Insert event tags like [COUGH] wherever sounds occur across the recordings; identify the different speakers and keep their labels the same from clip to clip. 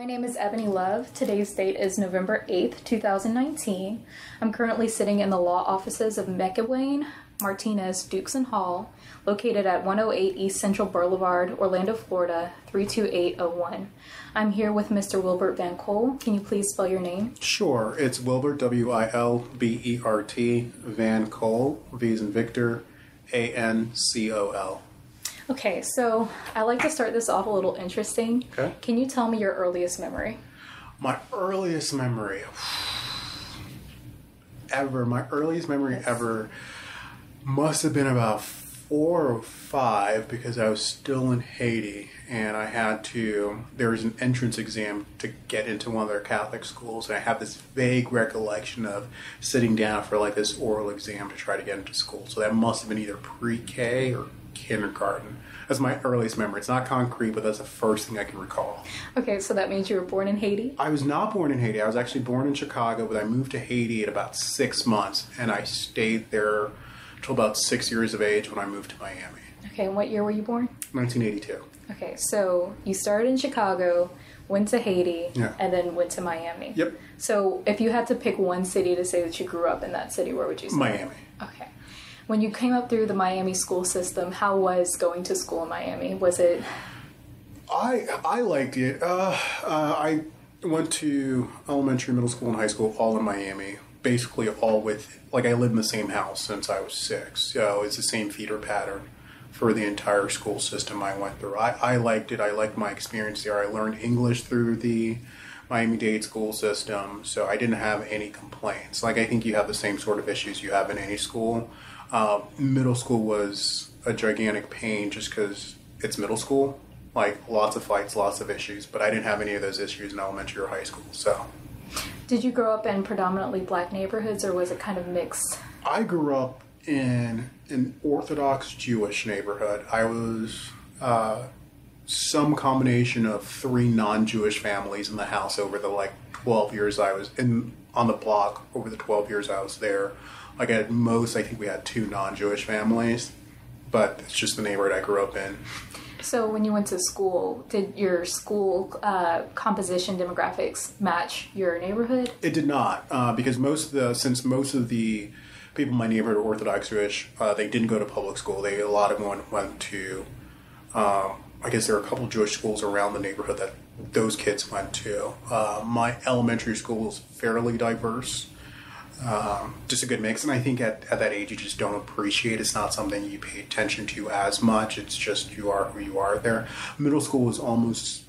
Speaker 1: My name is Ebony Love. Today's date is November 8th, 2019. I'm currently sitting in the law offices of McElwain, Martinez, Dukes and Hall, located at 108 East Central Boulevard, Orlando, Florida 32801. I'm here with Mr. Wilbert Vancol. Can you please spell your name?
Speaker 2: Sure. It's Wilbert, W I L B E R T, Vancol, V as in Victor, A N C O L.
Speaker 1: Okay, so I like to start this off a little interesting.
Speaker 2: Okay.
Speaker 1: Can you tell me your earliest memory?
Speaker 2: My earliest memory ever, my earliest memory ever must have been about four or five because I was still in Haiti and I had to, there was an entrance exam to get into one of their Catholic schools. And I have this vague recollection of sitting down for like this oral exam to try to get into school. So that must have been either pre K or kindergarten. That's my earliest memory. It's not concrete, but that's the first thing I can recall.
Speaker 1: Okay, so that means you were born in Haiti?
Speaker 2: I was not born in Haiti. I was actually born in Chicago, but I moved to Haiti at about six months, and I stayed there till about six years of age when I moved to Miami.
Speaker 1: Okay, and what year were you born?
Speaker 2: 1982.
Speaker 1: Okay, so you started in Chicago, went to Haiti,
Speaker 2: Yeah.
Speaker 1: and then went to Miami.
Speaker 2: Yep.
Speaker 1: So if you had to pick one city to say that you grew up in that city, where would you say?
Speaker 2: Miami.
Speaker 1: Okay. When you came up through the Miami school system, how was going to school in Miami? Was it
Speaker 2: I I liked it. Uh, uh, I went to elementary, middle school, and high school all in Miami. Basically, all with like I lived in the same house since I was six, so it's the same feeder pattern for the entire school system I went through. I, I liked it. I liked my experience there. I learned English through the Miami Dade school system, so I didn't have any complaints. Like I think you have the same sort of issues you have in any school. Uh, middle school was a gigantic pain just because it's middle school. Like lots of fights, lots of issues, but I didn't have any of those issues in elementary or high school. So
Speaker 1: did you grow up in predominantly black neighborhoods or was it kind of mixed?
Speaker 2: I grew up in an Orthodox Jewish neighborhood. I was uh, some combination of three non-Jewish families in the house over the like 12 years I was in on the block over the 12 years I was there. Like at most, I think we had two non-Jewish families, but it's just the neighborhood I grew up in.
Speaker 1: So when you went to school, did your school uh, composition demographics match your neighborhood?
Speaker 2: It did not, uh, because most of the since most of the people in my neighborhood are Orthodox Jewish, uh, they didn't go to public school. They a lot of them went to. Um, I guess there are a couple Jewish schools around the neighborhood that those kids went to. Uh, my elementary school was fairly diverse, um, just a good mix. And I think at, at that age, you just don't appreciate. It's not something you pay attention to as much. It's just you are who you are there. Middle school was almost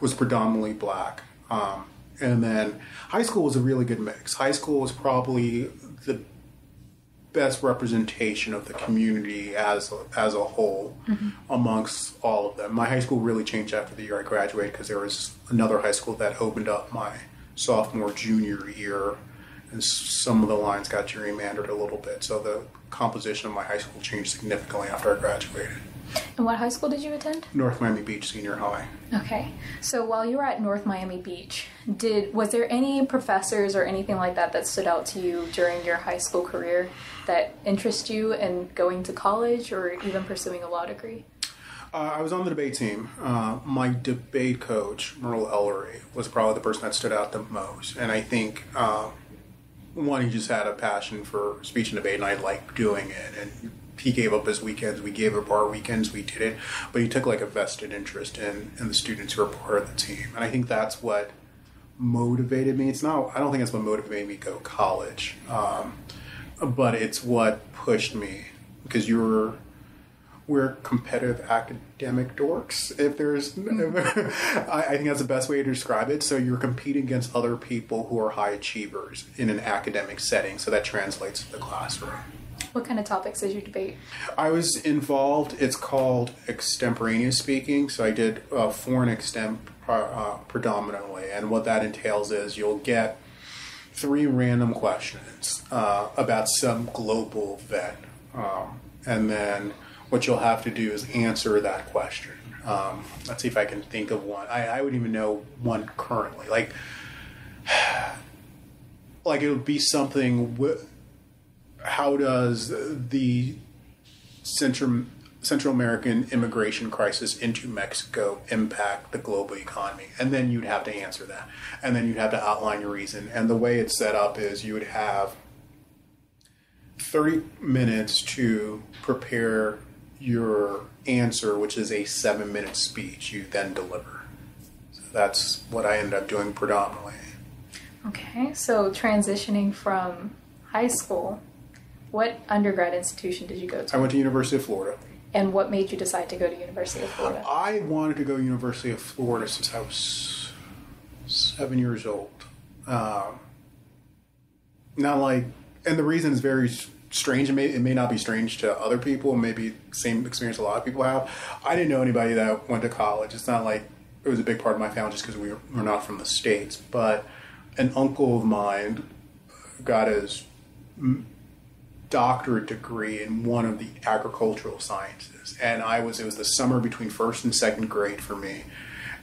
Speaker 2: was predominantly black. Um, and then high school was a really good mix. High school was probably the best representation of the community as as a whole amongst all of them. My high school really changed after the year I graduated because there was another high school that opened up my sophomore junior year, and some of the lines got gerrymandered a little bit. So the composition of my high school changed significantly after I graduated.
Speaker 1: And what high school did you attend?
Speaker 2: North Miami Beach Senior High.
Speaker 1: Okay. So while you were at North Miami Beach, did was there any professors or anything like that that stood out to you during your high school career that interest you in going to college or even pursuing a law degree?
Speaker 2: Uh, I was on the debate team. Uh, my debate coach, Merle Ellery, was probably the person that stood out the most. And I think, uh, one, he just had a passion for speech and debate, and I liked doing it. And he gave up his weekends. We gave up our weekends. We did it. But he took like a vested interest in, in the students who were part of the team. And I think that's what motivated me. It's not, I don't think it's what motivated me to go to college. Um, but it's what pushed me because you were we're competitive academic dorks. If there's, [LAUGHS] I, I think that's the best way to describe it. So you're competing against other people who are high achievers in an academic setting. So that translates to the classroom.
Speaker 1: What kind of topics did you debate?
Speaker 2: I was involved. It's called extemporaneous speaking. So I did uh, foreign extemp uh, predominantly, and what that entails is you'll get three random questions uh, about some global event, um, and then what you'll have to do is answer that question. Um, let's see if I can think of one. I, I wouldn't even know one currently. Like, [SIGHS] like it would be something. Wi- how does the Central Central American immigration crisis into Mexico impact the global economy? And then you'd have to answer that. And then you'd have to outline your reason. And the way it's set up is you would have 30 minutes to prepare your answer, which is a seven minute speech you then deliver. So that's what I ended up doing predominantly.
Speaker 1: Okay, so transitioning from high school, what undergrad institution did you go to?
Speaker 2: I went to University of Florida.
Speaker 1: And what made you decide to go to University of Florida?
Speaker 2: I wanted to go to University of Florida since I was seven years old. Um, not like, and the reason is very strange. It may, it may not be strange to other people. Maybe same experience a lot of people have. I didn't know anybody that went to college. It's not like it was a big part of my family just because we were, we're not from the states. But an uncle of mine got his doctorate degree in one of the agricultural sciences. And I was, it was the summer between first and second grade for me.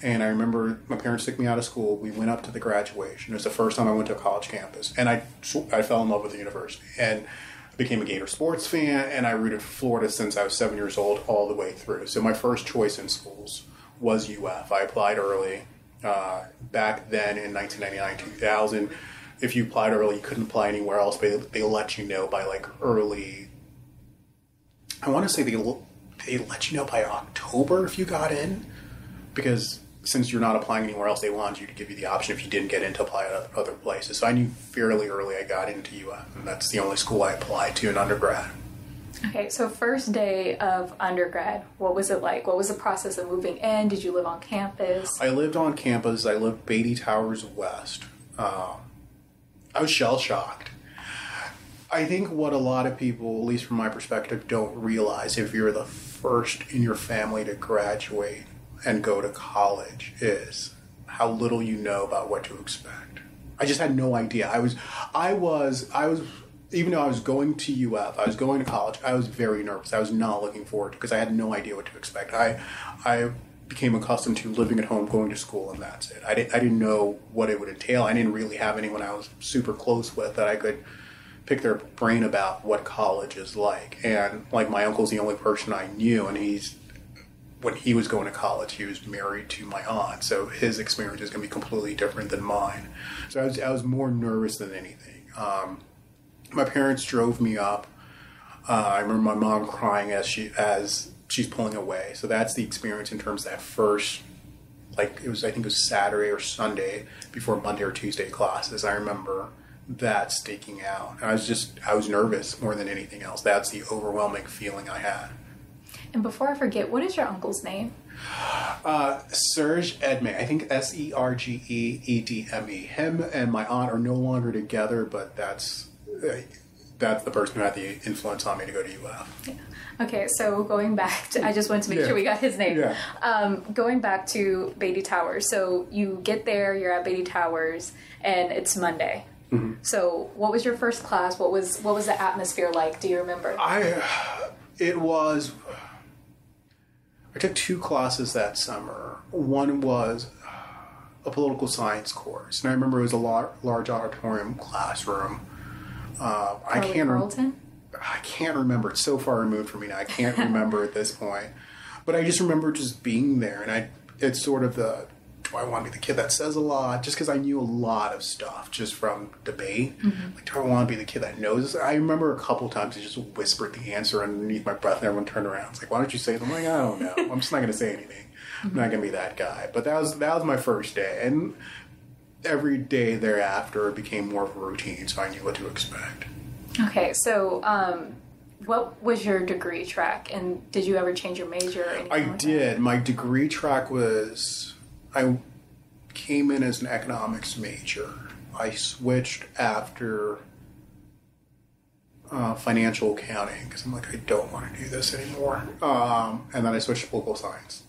Speaker 2: And I remember my parents took me out of school. We went up to the graduation. It was the first time I went to a college campus. And I, I fell in love with the university. And became a Gator sports fan. And I rooted for Florida since I was seven years old all the way through. So my first choice in schools was UF. I applied early. Uh, back then in 1999, 2000 if you applied early, you couldn't apply anywhere else. But they, they let you know by like early. I want to say they they let you know by October if you got in, because since you're not applying anywhere else, they wanted you to give you the option if you didn't get in to apply at other places. So I knew fairly early I got into UF, and that's the only school I applied to in undergrad.
Speaker 1: Okay, so first day of undergrad, what was it like? What was the process of moving in? Did you live on campus?
Speaker 2: I lived on campus. I lived Beatty Towers West. Um, I was shell shocked. I think what a lot of people, at least from my perspective, don't realize if you're the first in your family to graduate and go to college is how little you know about what to expect. I just had no idea. I was, I was, I was, even though I was going to UF, I was going to college. I was very nervous. I was not looking forward to because I had no idea what to expect. I, I became accustomed to living at home, going to school, and that's it. I didn't, I didn't know what it would entail. I didn't really have anyone I was super close with that I could pick their brain about what college is like. And like my uncle's the only person I knew, and he's when he was going to college, he was married to my aunt, so his experience is going to be completely different than mine. So I was I was more nervous than anything. Um, my parents drove me up. Uh, I remember my mom crying as she as she's pulling away. So that's the experience in terms of that first, like it was, I think it was Saturday or Sunday before Monday or Tuesday classes. I remember that sticking out. And I was just, I was nervous more than anything else. That's the overwhelming feeling I had.
Speaker 1: And before I forget, what is your uncle's name?
Speaker 2: Uh, Serge Edme. I think S E R G E E D M E. Him and my aunt are no longer together, but that's uh, that's the person who had the influence on me to go to UF.
Speaker 1: Yeah. Okay, so going back to, I just wanted to make
Speaker 2: Yeah.
Speaker 1: sure we got his name.
Speaker 2: Yeah.
Speaker 1: Um, going back to Beatty Towers. So you get there, you're at Beatty Towers, and it's Monday.
Speaker 2: Mm-hmm.
Speaker 1: So what was your first class? What was what was the atmosphere like? Do you remember?
Speaker 2: I it was I took two classes that summer. One was a political science course, and I remember it was a lar- large auditorium classroom. Uh, I can't. rem-
Speaker 1: Carleton?
Speaker 2: I can't remember. It's so far removed from me now. I can't [LAUGHS] remember at this point. But I just remember just being there, and I. It's sort of the. Do I want to be the kid that says a lot? Just because I knew a lot of stuff just from debate. Like, do I want to be the kid that knows? I remember a couple times I just whispered the answer underneath my breath, and everyone turned around. It's like, why don't you say it? I'm like, I don't know. I'm just not going to say anything. I'm not going to be that guy. But that was that was my first day, and every day thereafter it became more of a routine, so I knew what to expect.
Speaker 1: Okay, so um, what was your degree track, and did you ever change your major?
Speaker 2: I
Speaker 1: like that?
Speaker 2: did. My degree track was I came in as an economics major. I switched after uh, financial accounting because I'm like I don't want to do this anymore. Um, and then I switched to political science.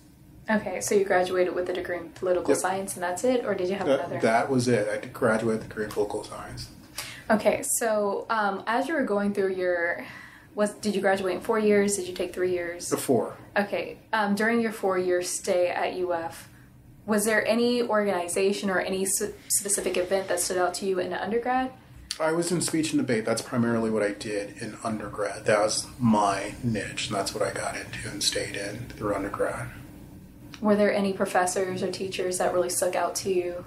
Speaker 1: Okay, so you graduated with a degree in political
Speaker 2: Yep.
Speaker 1: science, and that's it, or did you have another?
Speaker 2: That, that was it. I graduated with a degree in political science.
Speaker 1: Okay, so um, as you were going through your, was did you graduate in four years? Did you take three years?
Speaker 2: Before
Speaker 1: Okay, um, during your four-year stay at UF, was there any organization or any specific event that stood out to you in undergrad?
Speaker 2: I was in speech and debate. That's primarily what I did in undergrad. That was my niche, and that's what I got into and stayed in through undergrad.
Speaker 1: Were there any professors or teachers that really stuck out to you?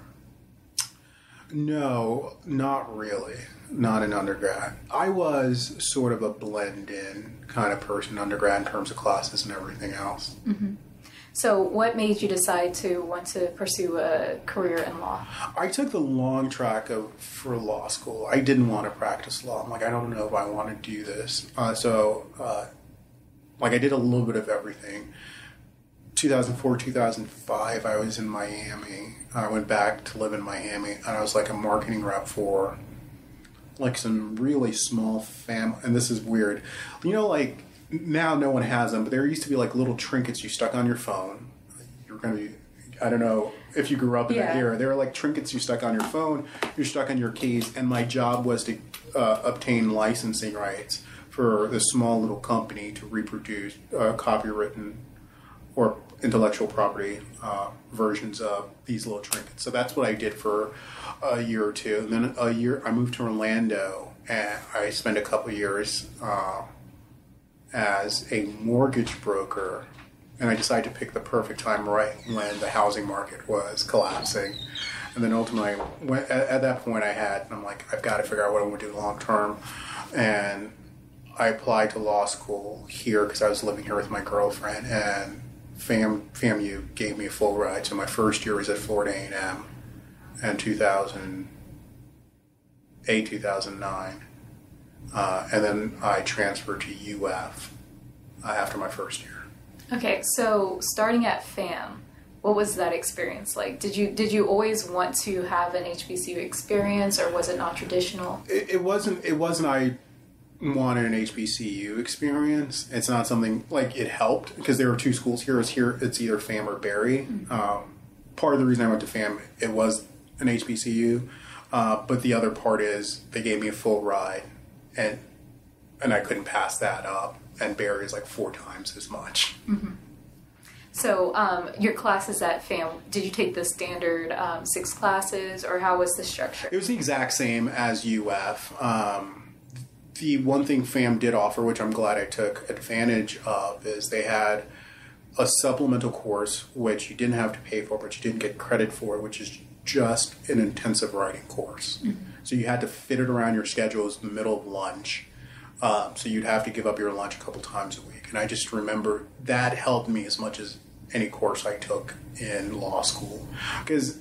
Speaker 2: No, not really. Not in undergrad. I was sort of a blend in kind of person undergrad in terms of classes and everything else. Mm-hmm.
Speaker 1: So, what made you decide to want to pursue a career in law?
Speaker 2: I took the long track of for law school. I didn't want to practice law. I'm like, I don't know if I want to do this. Uh, so, uh, like, I did a little bit of everything. 2004, 2005, I was in Miami. I went back to live in Miami, and I was like a marketing rep for like some really small fam. And this is weird. You know, like now no one has them, but there used to be like little trinkets you stuck on your phone. You're gonna be. I don't know if you grew up in that era. They were like trinkets you stuck on your phone. You're stuck on your keys, and my job was to uh, obtain licensing rights for this small little company to reproduce uh, copywritten or intellectual property uh, versions of these little trinkets. So that's what I did for a year or two. And then a year, I moved to Orlando, and I spent a couple years uh, as a mortgage broker. And I decided to pick the perfect time right when the housing market was collapsing. And then ultimately, at, at that point, I had, I'm like, I've got to figure out what I want to do long term. And I applied to law school here because I was living here with my girlfriend, and Fam FAMU gave me a full ride. So my first year was at Florida A&M, and 2008, 2009, uh, and then I transferred to UF uh, after my first year.
Speaker 1: Okay, so starting at FAM, what was that experience like? Did you did you always want to have an HBCU experience, or was it not traditional?
Speaker 2: It, it wasn't. It wasn't. I wanted an HBCU experience. It's not something like it helped because there were two schools here. It's here. It's either FAM or Barry. Um, part of the reason I went to FAM it was an HBCU, uh, but the other part is they gave me a full ride, and and I couldn't pass that up. And Barry is like four times as much.
Speaker 1: So um, your classes at FAM, did you take the standard um, six classes, or how was the structure?
Speaker 2: It was the exact same as UF. Um, the one thing FAM did offer, which I'm glad I took advantage of, is they had a supplemental course which you didn't have to pay for, but you didn't get credit for, which is just an intensive writing course. So you had to fit it around your schedule. It the middle of lunch. Um, so you'd have to give up your lunch a couple times a week. And I just remember that helped me as much as any course I took in law school. Because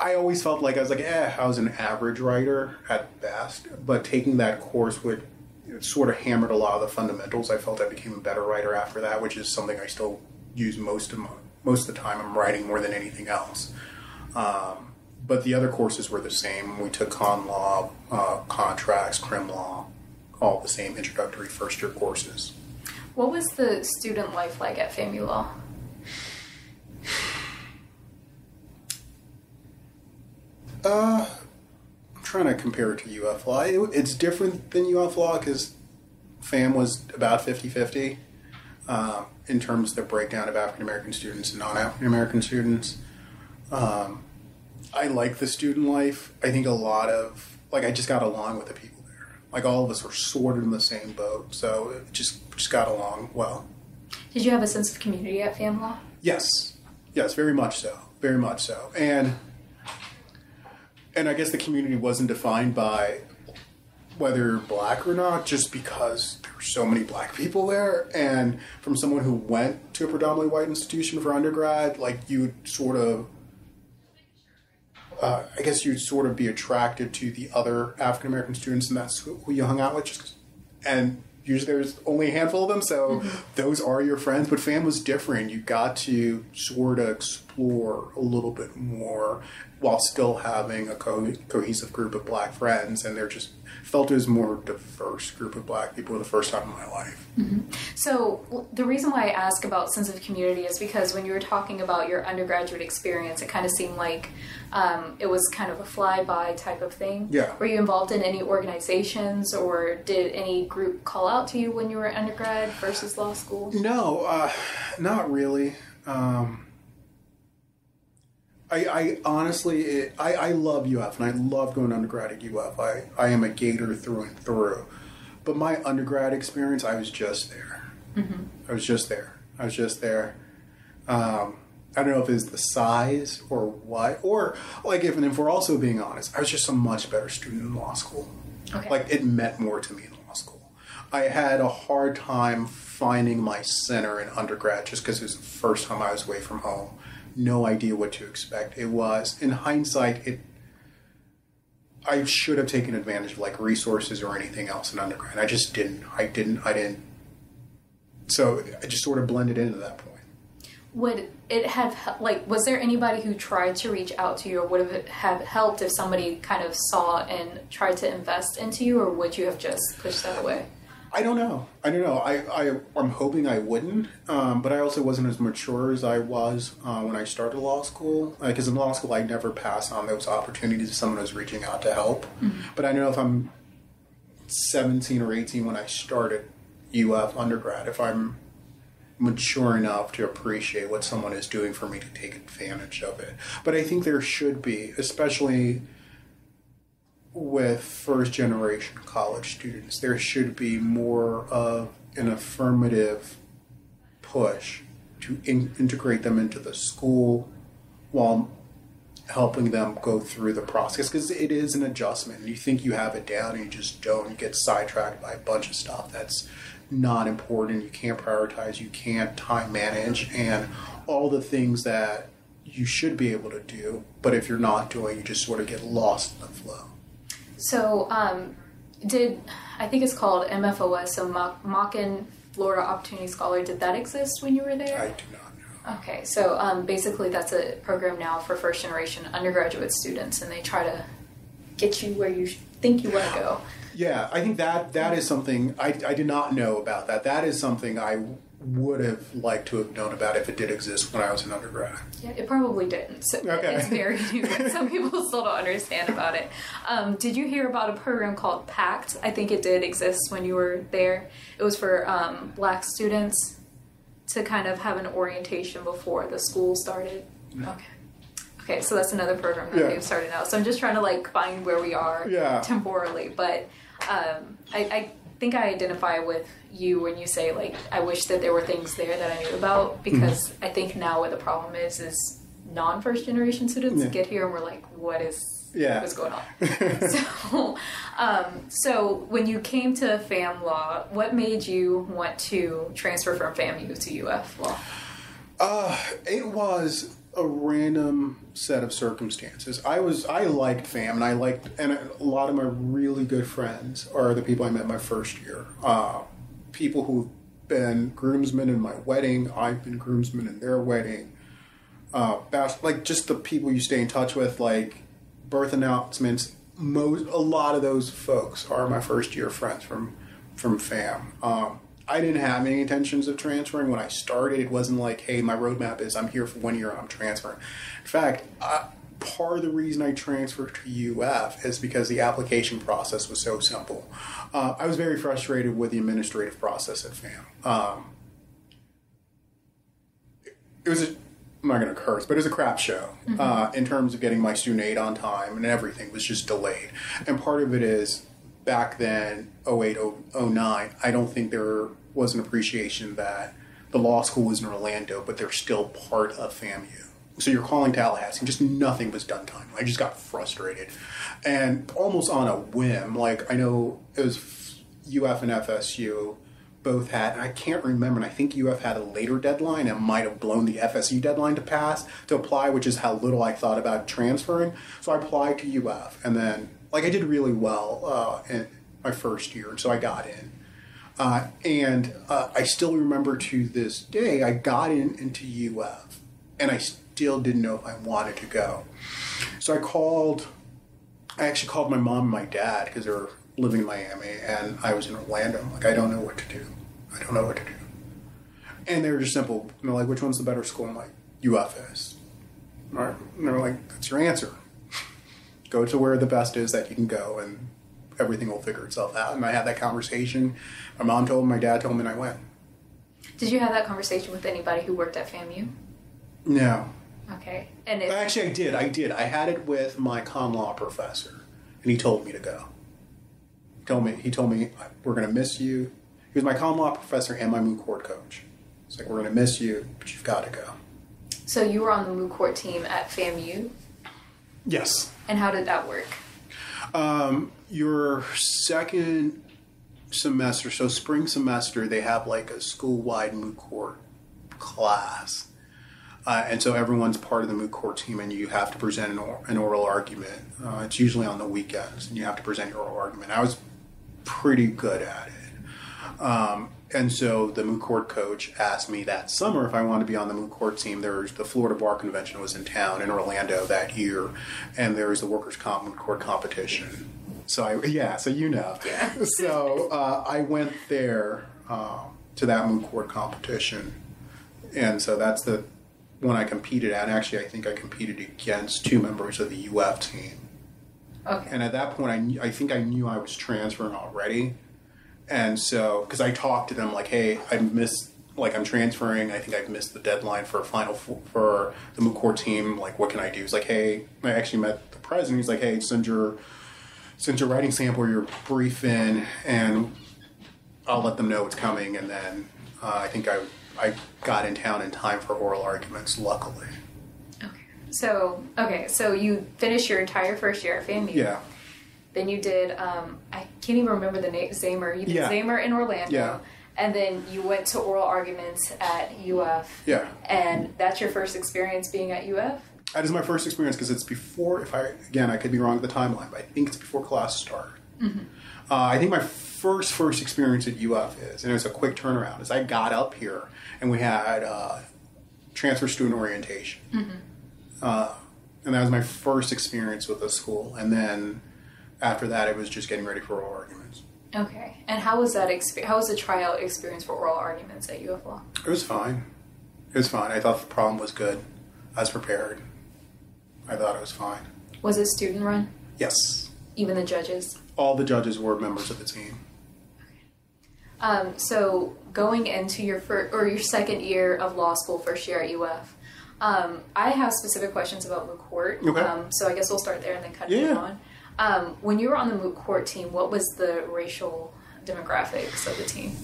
Speaker 2: I always felt like I was like, eh, I was an average writer at best. But taking that course would sort of hammered a lot of the fundamentals. I felt I became a better writer after that, which is something I still use most of my, most of the time. I'm writing more than anything else. Um, but the other courses were the same. We took con law, uh, contracts, crim law, all the same introductory first year courses.
Speaker 1: What was the student life like at FAMU Law?
Speaker 2: Uh, I'm trying to compare it to UF Law. It, it's different than UF Law because FAM was about 50 50 uh, in terms of the breakdown of African American students and non African American students. Um, I like the student life. I think a lot of, like, I just got along with the people there. Like, all of us were sort of in the same boat, so it just, just got along well.
Speaker 1: Did you have a sense of community at FAM Law?
Speaker 2: Yes, yes, very much so, very much so, and and I guess the community wasn't defined by whether you're black or not, just because there were so many black people there, and from someone who went to a predominantly white institution for undergrad, like you sort of. Uh, I guess you'd sort of be attracted to the other African American students, and that's who who you hung out with. Just and usually there's only a handful of them, so those are your friends. But fam was different. You got to sort of explore a little bit more while still having a co- cohesive group of black friends, and they're just felt it was a more diverse group of black people the first time in my life.
Speaker 1: So the reason why I ask about sense of community is because when you were talking about your undergraduate experience, it kind of seemed like um, it was kind of a flyby type of thing.
Speaker 2: Yeah.
Speaker 1: Were you involved in any organizations, or did any group call out to you when you were undergrad versus law school?
Speaker 2: No, uh, not really. Um, I, I honestly, it, I, I love UF and I love going undergrad at UF. I, I am a Gator through and through. But my undergrad experience, I was just there. I was just there. I was just there. Um, I don't know if it's the size or what, or like if, and if we're also being honest, I was just a much better student in law school.
Speaker 1: Okay.
Speaker 2: Like it meant more to me in law school. I had a hard time finding my center in undergrad just because it was the first time I was away from home. No idea what to expect. It was, in hindsight, it. I should have taken advantage of like resources or anything else in undergrad. I just didn't. I didn't. I didn't. So I just sort of blended into that point.
Speaker 1: Would it have like was there anybody who tried to reach out to you, or would it have helped if somebody kind of saw and tried to invest into you, or would you have just pushed that away?
Speaker 2: I don't know. I don't know. I, I I'm hoping I wouldn't, um, but I also wasn't as mature as I was uh, when I started law school. Because in law school, I never pass on those opportunities if someone was reaching out to help. But I don't know if I'm 17 or 18 when I started UF undergrad. If I'm mature enough to appreciate what someone is doing for me to take advantage of it. But I think there should be, especially with first generation college students, there should be more of an affirmative push to in- integrate them into the school while helping them go through the process because it is an adjustment. You think you have it down and you just don't. You get sidetracked by a bunch of stuff that's not important. You can't prioritize, you can't time manage, and all the things that you should be able to do. But if you're not doing, you just sort of get lost in the flow.
Speaker 1: So, um, did I think it's called MFOS, so Mo- Machen Florida Opportunity Scholar? Did that exist when you were there?
Speaker 2: I do not know.
Speaker 1: Okay, so um, basically that's a program now for first generation undergraduate students, and they try to get you where you think you want to go.
Speaker 2: Yeah, I think that that is something I, I did not know about that. That is something I would have liked to have known about if it did exist when I was an undergrad.
Speaker 1: Yeah, it probably didn't. So
Speaker 2: Okay.
Speaker 1: It's very [LAUGHS] new. Some people still don't understand about it. Um, did you hear about a program called PACT? I think it did exist when you were there. It was for um, black students to kind of have an orientation before the school started. Okay. Okay, so that's another program that
Speaker 2: Yeah.
Speaker 1: we've started now. So I'm just trying to like find where we are
Speaker 2: Yeah.
Speaker 1: temporally, but um, I, I think I identify with you when you say like I wish that there were things there that I knew about because
Speaker 2: Mm-hmm.
Speaker 1: I think now what the problem is is non first generation students
Speaker 2: Yeah.
Speaker 1: get here and we're like, what is
Speaker 2: Yeah.
Speaker 1: what's going on? [LAUGHS] so, um, so when you came to FAM Law, what made you want to transfer from FAMU to UF Law?
Speaker 2: Uh, it was a random set of circumstances. I was I liked fam, and I liked, and a lot of my really good friends are the people I met my first year. Uh, people who've been groomsmen in my wedding. I've been groomsmen in their wedding. Uh, bas- like just the people you stay in touch with, like birth announcements. Most a lot of those folks are my first year friends from from fam. Um, I didn't have any intentions of transferring when I started. It wasn't like, hey, my roadmap is I'm here for one year, I'm transferring. In fact, I, part of the reason I transferred to UF is because the application process was so simple. Uh, I was very frustrated with the administrative process at FAM. Um, it was a, I'm not going to curse, but it was a crap show uh, in terms of getting my student aid on time and everything was just delayed. And part of it is back then, 08, 09, I don't think there was an appreciation that the law school was in Orlando, but they're still part of FAMU. So you're calling Tallahassee, and just nothing was done timely. I just got frustrated, and almost on a whim. Like I know it was UF and FSU both had, I can't remember, and I think UF had a later deadline and might have blown the FSU deadline to pass, to apply, which is how little I thought about transferring. So I applied to UF, and then, like, I did really well uh, in my first year, and so I got in. Uh, and uh, I still remember to this day, I got in into UF, and I still didn't know if I wanted to go. So I called, I actually called my mom and my dad because they were living in Miami, and I was in Orlando. Like, I don't know what to do. I don't know what to do. And they were just simple. They're like, which one's the better school? I'm like, UF is. All right. And they're like, that's your answer. Go to where the best is that you can go, and everything will figure itself out. And I had that conversation. My mom told me, my dad told me, and I went.
Speaker 1: Did you have that conversation with anybody who worked at FAMU?
Speaker 2: No,
Speaker 1: Okay. And if,
Speaker 2: Actually, I did. I did. I had it with my con law professor, and he told me to go. He told me. He told me we're going to miss you. He was my con law professor and my moot court coach. He's like, we're going to miss you, but you've got to go.
Speaker 1: so you were on the moot court team at FAMU,
Speaker 2: Yes.
Speaker 1: and how did that work?
Speaker 2: Um, your second semester, so spring semester, they have like a school-wide moot court class. Uh, and so everyone's part of the moot court team, and you have to present an, or, an oral argument. Uh, it's usually on the weekends, and you have to present your oral argument. I was pretty good at it. Um, and so the moot court coach asked me that summer if I wanted to be on the moot court team. There's the Florida Bar Convention was in town in Orlando that year, and there was the workers' comp moot court competition. So I yeah, so you know.
Speaker 1: Yeah. [LAUGHS]
Speaker 2: so uh, I went there um, to that moot court competition, and so that's the one I competed at. Actually, I think I competed against two members of the UF team.
Speaker 1: Okay.
Speaker 2: And at that point, I, knew, I think I knew I was transferring already. And so, because I talked to them like, hey, I missed, like, I'm transferring. I think I've missed the deadline for a final f- for the court team. Like, what can I do? He's like, hey, I actually met the president. He's like, hey, send your send your writing sample, your brief in, and I'll let them know it's coming. And then uh, I think I I got in town in time for oral arguments. Luckily,
Speaker 1: Okay. So okay, so you finished your entire first year at FAMU.
Speaker 2: yeah,
Speaker 1: Then you did. Um, I can't even remember the name. Zamer. You did
Speaker 2: Yeah.
Speaker 1: Zamer in Orlando.
Speaker 2: Yeah.
Speaker 1: And then you went to oral arguments at UF.
Speaker 2: yeah.
Speaker 1: And that's your first experience being at UF.
Speaker 2: That is my first experience because it's before. If I again, I could be wrong with the timeline, but I think it's before classes start. Uh, I think my first first experience at UF is, and it was a quick turnaround. Is I got up here and we had uh, transfer student orientation, uh, and that was my first experience with the school. And then after that, it was just getting ready for oral arguments.
Speaker 1: Okay. And how was that experience? How was the tryout experience for oral arguments at UF Law?
Speaker 2: It was fine. It was fine. I thought the problem was good. I was prepared. I thought it was fine.
Speaker 1: Was it student run?
Speaker 2: Yes.
Speaker 1: Even the judges.
Speaker 2: All the judges were members of the team.
Speaker 1: Um, so going into your first or your second year of law school, first year at UF, um, I have specific questions about moot court.
Speaker 2: Okay.
Speaker 1: Um, so I guess we'll start there and then cut it
Speaker 2: Yeah.
Speaker 1: on. Um, when you were on the moot court team, what was the racial demographics of the team?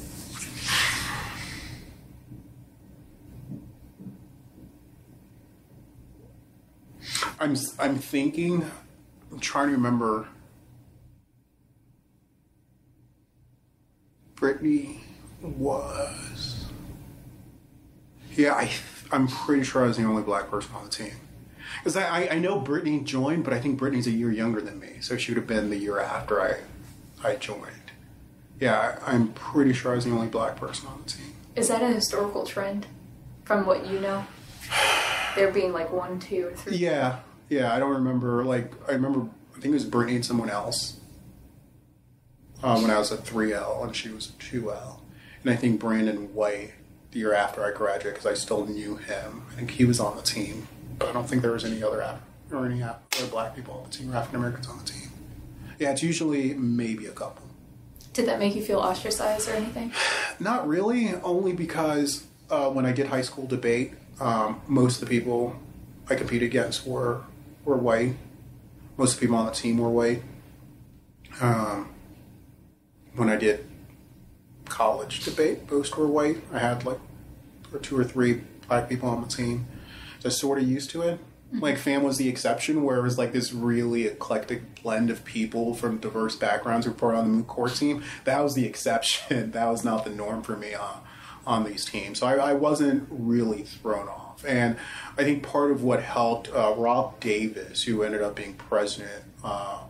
Speaker 2: I'm I'm thinking. I'm trying to remember. Brittany was. Yeah, I I'm pretty sure I was the only black person on the team. Because I, I, know Brittany joined, but I think Brittany's a year younger than me, so she would have been the year after I I joined. Yeah, I, I'm pretty sure I was the only black person on the team.
Speaker 1: Is that a historical trend from what you know? There being like one, two, or three.
Speaker 2: Yeah, yeah. I don't remember. Like, I remember. I think it was Brittany and someone else. Uh, when I was a three L and she was a two L, and I think Brandon White the year after I graduated because I still knew him. I think he was on the team, but I don't think there was any other app or any app other black people on the team or African Americans on the team. Yeah, it's usually maybe a couple.
Speaker 1: Did that make you feel ostracized or anything? [SIGHS]
Speaker 2: Not really, only because uh, when I did high school debate, um, most of the people I competed against were were white. Most of the people on the team were white. Um, when I did college debate, most were white. I had like or two or three black people on the team. I sort of used to it. Like fam was the exception, where it was like this really eclectic blend of people from diverse backgrounds who were on the court team. That was the exception. [LAUGHS] That was not the norm for me on on these teams. So I, I wasn't really thrown off. And I think part of what helped uh, Rob Davis, who ended up being president uh,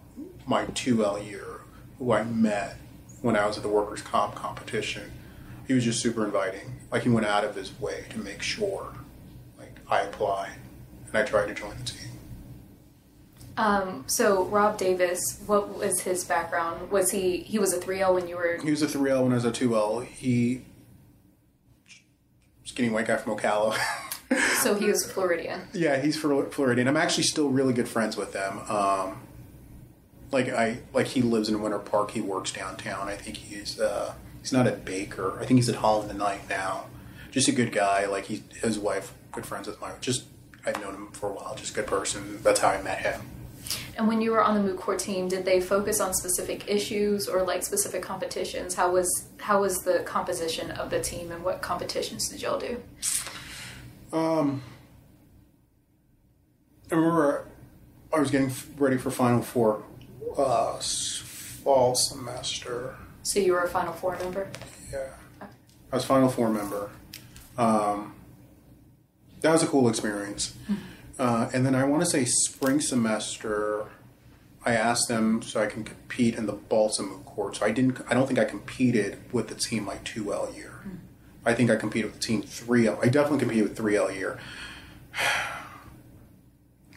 Speaker 2: my 2L year, who I met when I was at the workers' comp competition, he was just super inviting. Like he went out of his way to make sure, I applied and I tried to join the team.
Speaker 1: Um, so Rob Davis, what was his background? Was he he was a 3L when you were
Speaker 2: He was a 3L when I was a 2L. He skinny white guy from Ocala.
Speaker 1: so he was Floridian. [LAUGHS]
Speaker 2: yeah, he's Floridian. I'm actually still really good friends with them. Um, like I like he lives in Winter Park. He works downtown. I think he's uh, he's not at Baker. I think he's at Holland & Knight now. Just a good guy. Like he his wife, good friends with my just I've known him for a while, just a good person. That's how I met him.
Speaker 1: And when you were on the moot court team, did they focus on specific issues or like specific competitions? How was how was the composition of the team and what competitions did y'all do?
Speaker 2: Um, I remember I was getting ready for Final Four uh, fall semester.
Speaker 1: So you were a Final Four member.
Speaker 2: Yeah, I was Final Four member. Um, that was a cool experience. Uh, and then I want to say spring semester, I asked them so I can compete in the BLSA moot court. So I didn't. I don't think I competed with the team like two L year. I think I competed with the team three L. I definitely competed with three L year. [SIGHS]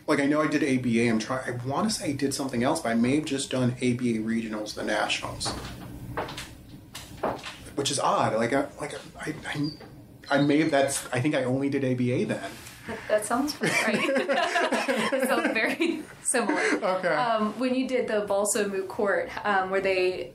Speaker 2: Like I know I did ABA. I'm trying. I want to say I did something else, but I may have just done ABA regionals, the nationals, which is odd. Like I like I, I may have. That's. I think I only did ABA then.
Speaker 1: That, that sounds right. [LAUGHS] that sounds very similar.
Speaker 2: Okay.
Speaker 1: Um, when you did the BLSA moot court, um, were they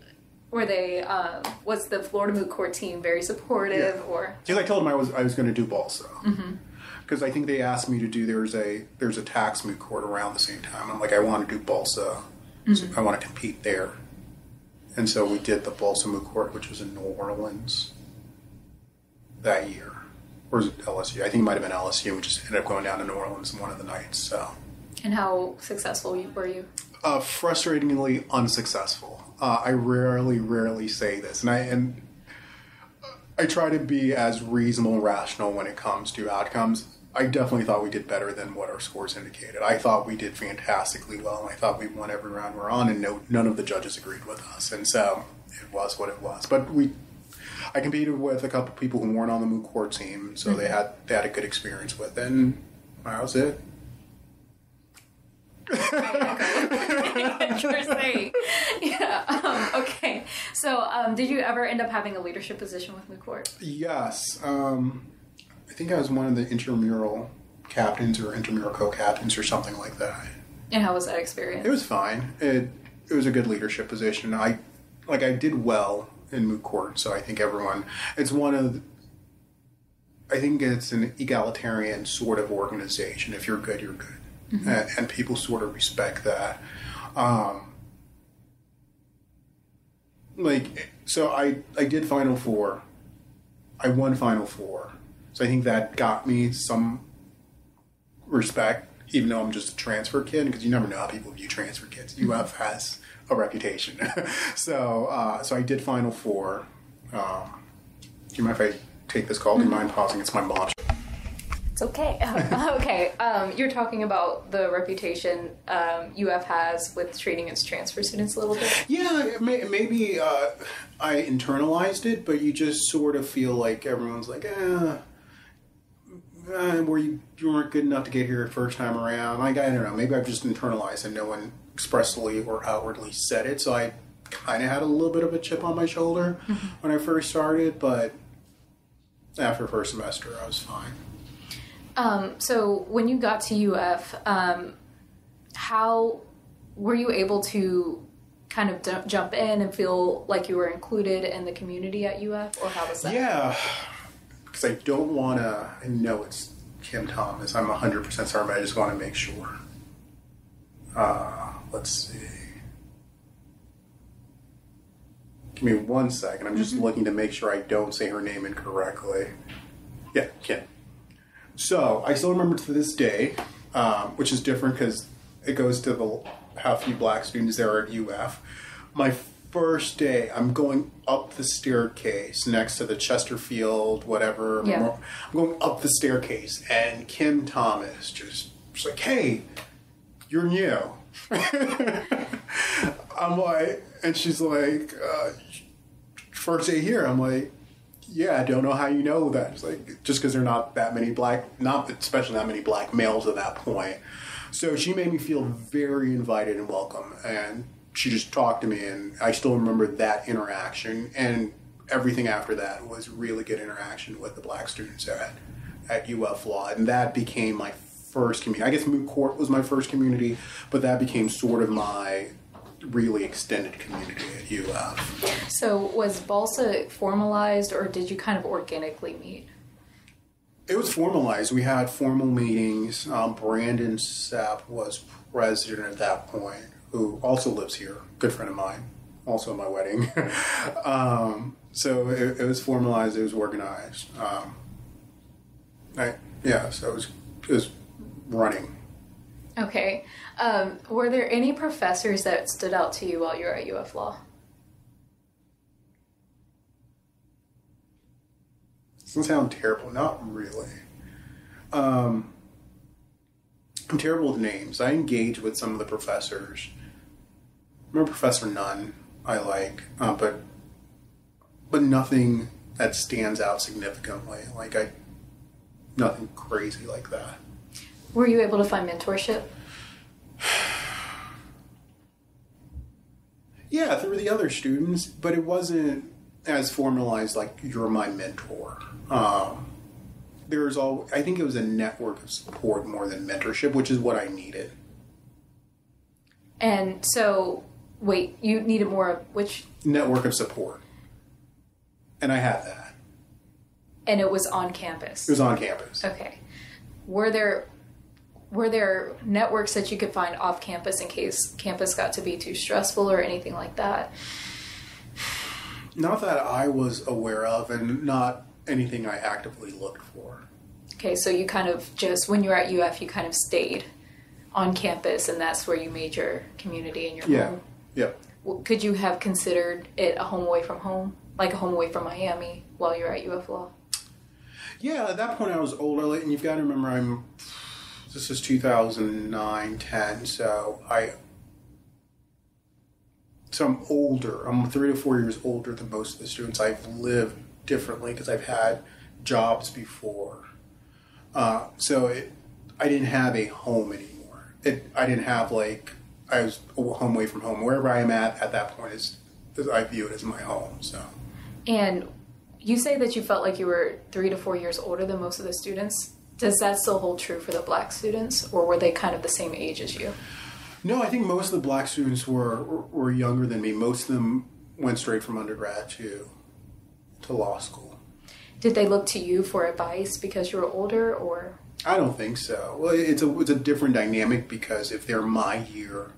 Speaker 1: were they um, was the Florida moot court team very supportive
Speaker 2: Yeah.
Speaker 1: or
Speaker 2: Because I told them I was I was going to do BLSA. Because I think they asked me to do there's a there's a tax moot court around the same time. I'm like I want to do BLSA. So I want to compete there. And so we did the BLSA moot court, which was in New Orleans that year. Or was it LSU? I think it might have been LSU. We just ended up going down to New Orleans one of the nights. So
Speaker 1: and how successful were you?
Speaker 2: uh, frustratingly unsuccessful. Uh, I rarely, rarely say this, and I and I try to be as reasonable and rational when it comes to outcomes. I definitely thought we did better than what our scores indicated. I thought we did fantastically well, and I thought we won every round we're on, and no, none of the judges agreed with us, and so it was what it was. But we, I competed with a couple people who weren't on the moot court team, so they had they had a good experience with it, and that was it.
Speaker 1: Interesting. yeah. Um, okay. So, um, did you ever end up having a leadership position with moot court?
Speaker 2: Yes. Um, I think I was one of the intramural captains or intramural co-captains or something like that.
Speaker 1: And how was that experience?
Speaker 2: It was fine. It it was a good leadership position. I like I did well in moot court, so I think everyone. It's one of. I think it's an egalitarian sort of organization. If you're good, you're good, and, and people sort of respect that. Um, like so, I I did Final Four. I won Final Four, so I think that got me some respect, even though I'm just a transfer kid, because you never know how people view transfer kids. UF has a reputation, [LAUGHS] so uh, so I did Final Four. Um, do you mind if I take this call? Do you mind pausing? It's my mom.
Speaker 1: It's okay. [LAUGHS] [LAUGHS] okay. Um, you're talking about the reputation um, UF has with treating its transfer students a little bit.
Speaker 2: Yeah, may, maybe uh, I internalized it, but you just sort of feel like everyone's like, eh, uh, were you you weren't good enough to get here first time around. Like I don't know, maybe I've just internalized and no one expressly or outwardly said it. So I kind of had a little bit of a chip on my shoulder when I first started, but after first semester, I was fine.
Speaker 1: Um, so when you got to UF, um, how were you able to kind of d- jump in and feel like you were included in the community at UF, or how was that?
Speaker 2: Yeah, because I don't want to. I know it's Kim Thomas. I'm 100% certain, but I just want to make sure. Uh, let's see. Give me one second. I'm just looking to make sure I don't say her name incorrectly. Yeah, Kim. So I still remember to this day, um, which is different because it goes to the how few black students there are at UF. My first day, I'm going up the staircase next to the Chesterfield, whatever.
Speaker 1: Yeah.
Speaker 2: I'm going up the staircase, and Kim Thomas just was like, "Hey, you're new." [LAUGHS] I'm like, and she's like, uh, first day here. I'm like, yeah, I don't know how you know that. It's like just because there are not that many black, not especially not many black males at that point. So she made me feel very invited and welcome, and she just talked to me, and I still remember that interaction, and everything after that was really good interaction with the black students at at UF Law, and that became my first community. I guess Moot Court was my first community, but that became sort of my really extended community at UF.
Speaker 1: So was BLSA formalized, or did you kind of organically meet?
Speaker 2: It was formalized. We had formal meetings. Um, Brandon Sapp was president at that point, who also lives here, good friend of mine, also at my wedding. [LAUGHS] um, so it, it, was formalized. It was organized. Um, I, yeah, so it was, it was running.
Speaker 1: Okay. Um, were there any professors that stood out to you while you were at UF Law?
Speaker 2: doesn't sound terrible. Not really. Um, I'm terrible with names. I engage with some of the professors. remember Professor Nunn. I like, uh, but but nothing that stands out significantly. Like I, nothing crazy like that.
Speaker 1: Were you able to find mentorship?
Speaker 2: yeah, through the other students, but it wasn't as formalized like you're my mentor. Um, there's all I think it was a network of support more than mentorship, which is what I needed.
Speaker 1: And so, wait, you needed more of which
Speaker 2: network of support, and I had that.
Speaker 1: And it was on campus.
Speaker 2: It was on campus.
Speaker 1: Okay. Were there were there networks that you could find off campus in case campus got to be too stressful or anything like that?
Speaker 2: Not that I was aware of, and not anything I actively looked for.
Speaker 1: Okay, so you kind of just, when you were at UF, you kind of stayed on campus, and that's where you made your community and your
Speaker 2: yeah.
Speaker 1: home.
Speaker 2: Yeah.
Speaker 1: Could you have considered it a home away from home, like a home away from Miami, while you're at UF Law?
Speaker 2: Yeah, at that point I was older, and you've got to remember I'm. This is 2009, 10, so I so I'm older. I'm three to four years older than most of the students. I've lived differently because I've had jobs before. Uh, so it, I didn't have a home anymore. It, I didn't have like I was home away from home. Wherever I am at at that point is, I view it as my home. So.
Speaker 1: And you say that you felt like you were three to four years older than most of the students. Does that still hold true for the black students, or were they kind of the same age as you?
Speaker 2: No, I think most of the black students were were younger than me. Most of them went straight from undergrad to to law school.
Speaker 1: Did they look to you for advice because you were older, or?
Speaker 2: I don't think so. Well, it's a it's a different dynamic because if they're my year,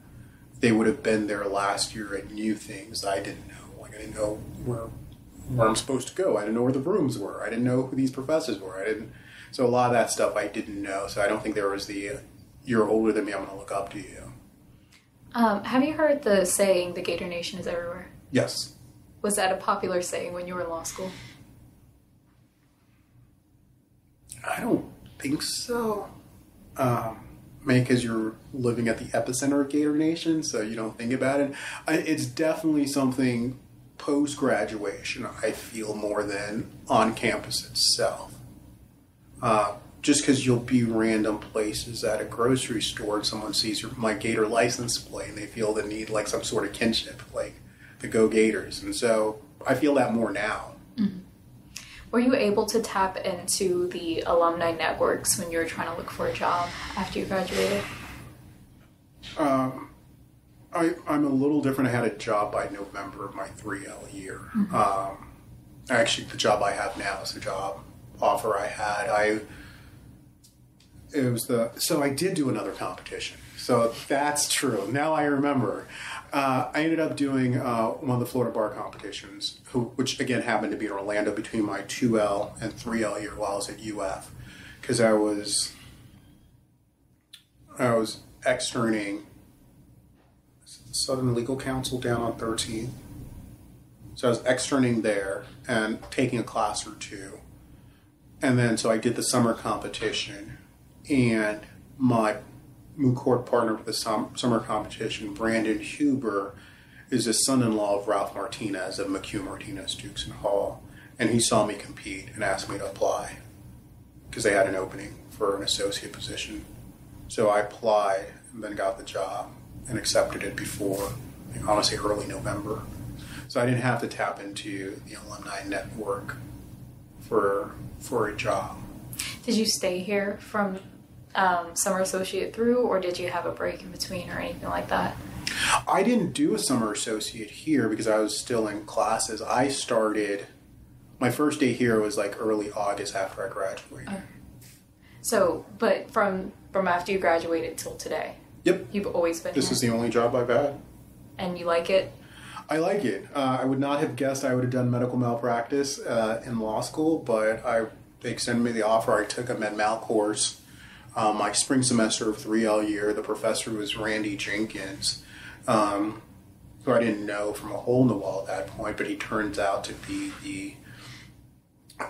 Speaker 2: they would have been there last year and knew things I didn't know. Like I didn't know where where I'm supposed to go. I didn't know where the rooms were. I didn't know who these professors were. I didn't. So a lot of that stuff I didn't know. So I don't think there was the you're older than me. I'm going to look up to you.
Speaker 1: Um, have you heard the saying, the Gator Nation is everywhere?
Speaker 2: Yes.
Speaker 1: Was that a popular saying when you were in law school?
Speaker 2: I don't think so. Um, maybe because you're living at the epicenter of Gator Nation, so you don't think about it. I, it's definitely something post graduation, I feel more than on campus itself. Uh, just because you'll be random places at a grocery store and someone sees your my Gator license plate and they feel the need like some sort of kinship, like the Go Gators, and so I feel that more now.
Speaker 1: Mm-hmm. Were you able to tap into the alumni networks when you were trying to look for a job after you graduated?
Speaker 2: Um, I, I'm a little different. I had a job by November of my 3L year. Mm-hmm. Um, actually, the job I have now is a job offer I had. I it was the so I did do another competition. So that's true. Now I remember. Uh, I ended up doing uh, one of the Florida bar competitions, who, which again happened to be in Orlando between my 2L and 3L year while I was at UF, because I was I was externing Southern Legal Counsel down on 13th. So I was externing there and taking a class or two. And then so I did the summer competition and my moot court partner for the summer competition, Brandon Huber, is the son-in-law of Ralph Martinez of McEwan Martinez Dukes and Hall, and he saw me compete and asked me to apply because they had an opening for an associate position. So I applied and then got the job and accepted it before, say early November. So I didn't have to tap into the alumni network for for a job.
Speaker 1: Did you stay here from um, summer associate through, or did you have a break in between or anything like that?
Speaker 2: I didn't do a summer associate here because I was still in classes. I started my first day here was like early August after I graduated.
Speaker 1: So, but from from after you graduated till today,
Speaker 2: Yep.
Speaker 1: you've always been
Speaker 2: This
Speaker 1: here,
Speaker 2: is the only job I've had.
Speaker 1: and you like it.
Speaker 2: I like it. Uh, I would not have guessed I would have done medical malpractice uh, in law school, but I they extended me the offer. I took a med mal course um, my spring semester of 3L year. The professor was Randy Jenkins, um, who I didn't know from a hole in the wall at that point, but he turns out to be the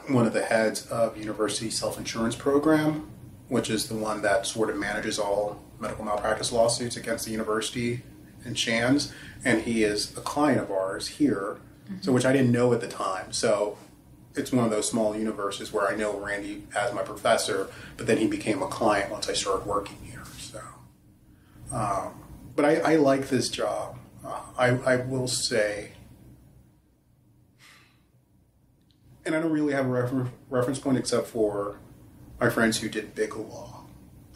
Speaker 2: one of the heads of University Self Insurance Program, which is the one that sort of manages all medical malpractice lawsuits against the university in Shands, and he is a client of ours here, so which I didn't know at the time. So it's one of those small universes where I know Randy as my professor, but then he became a client once I started working here. So, um, but I, I like this job. Uh, I, I will say, and I don't really have a refer- reference point except for my friends who did big law.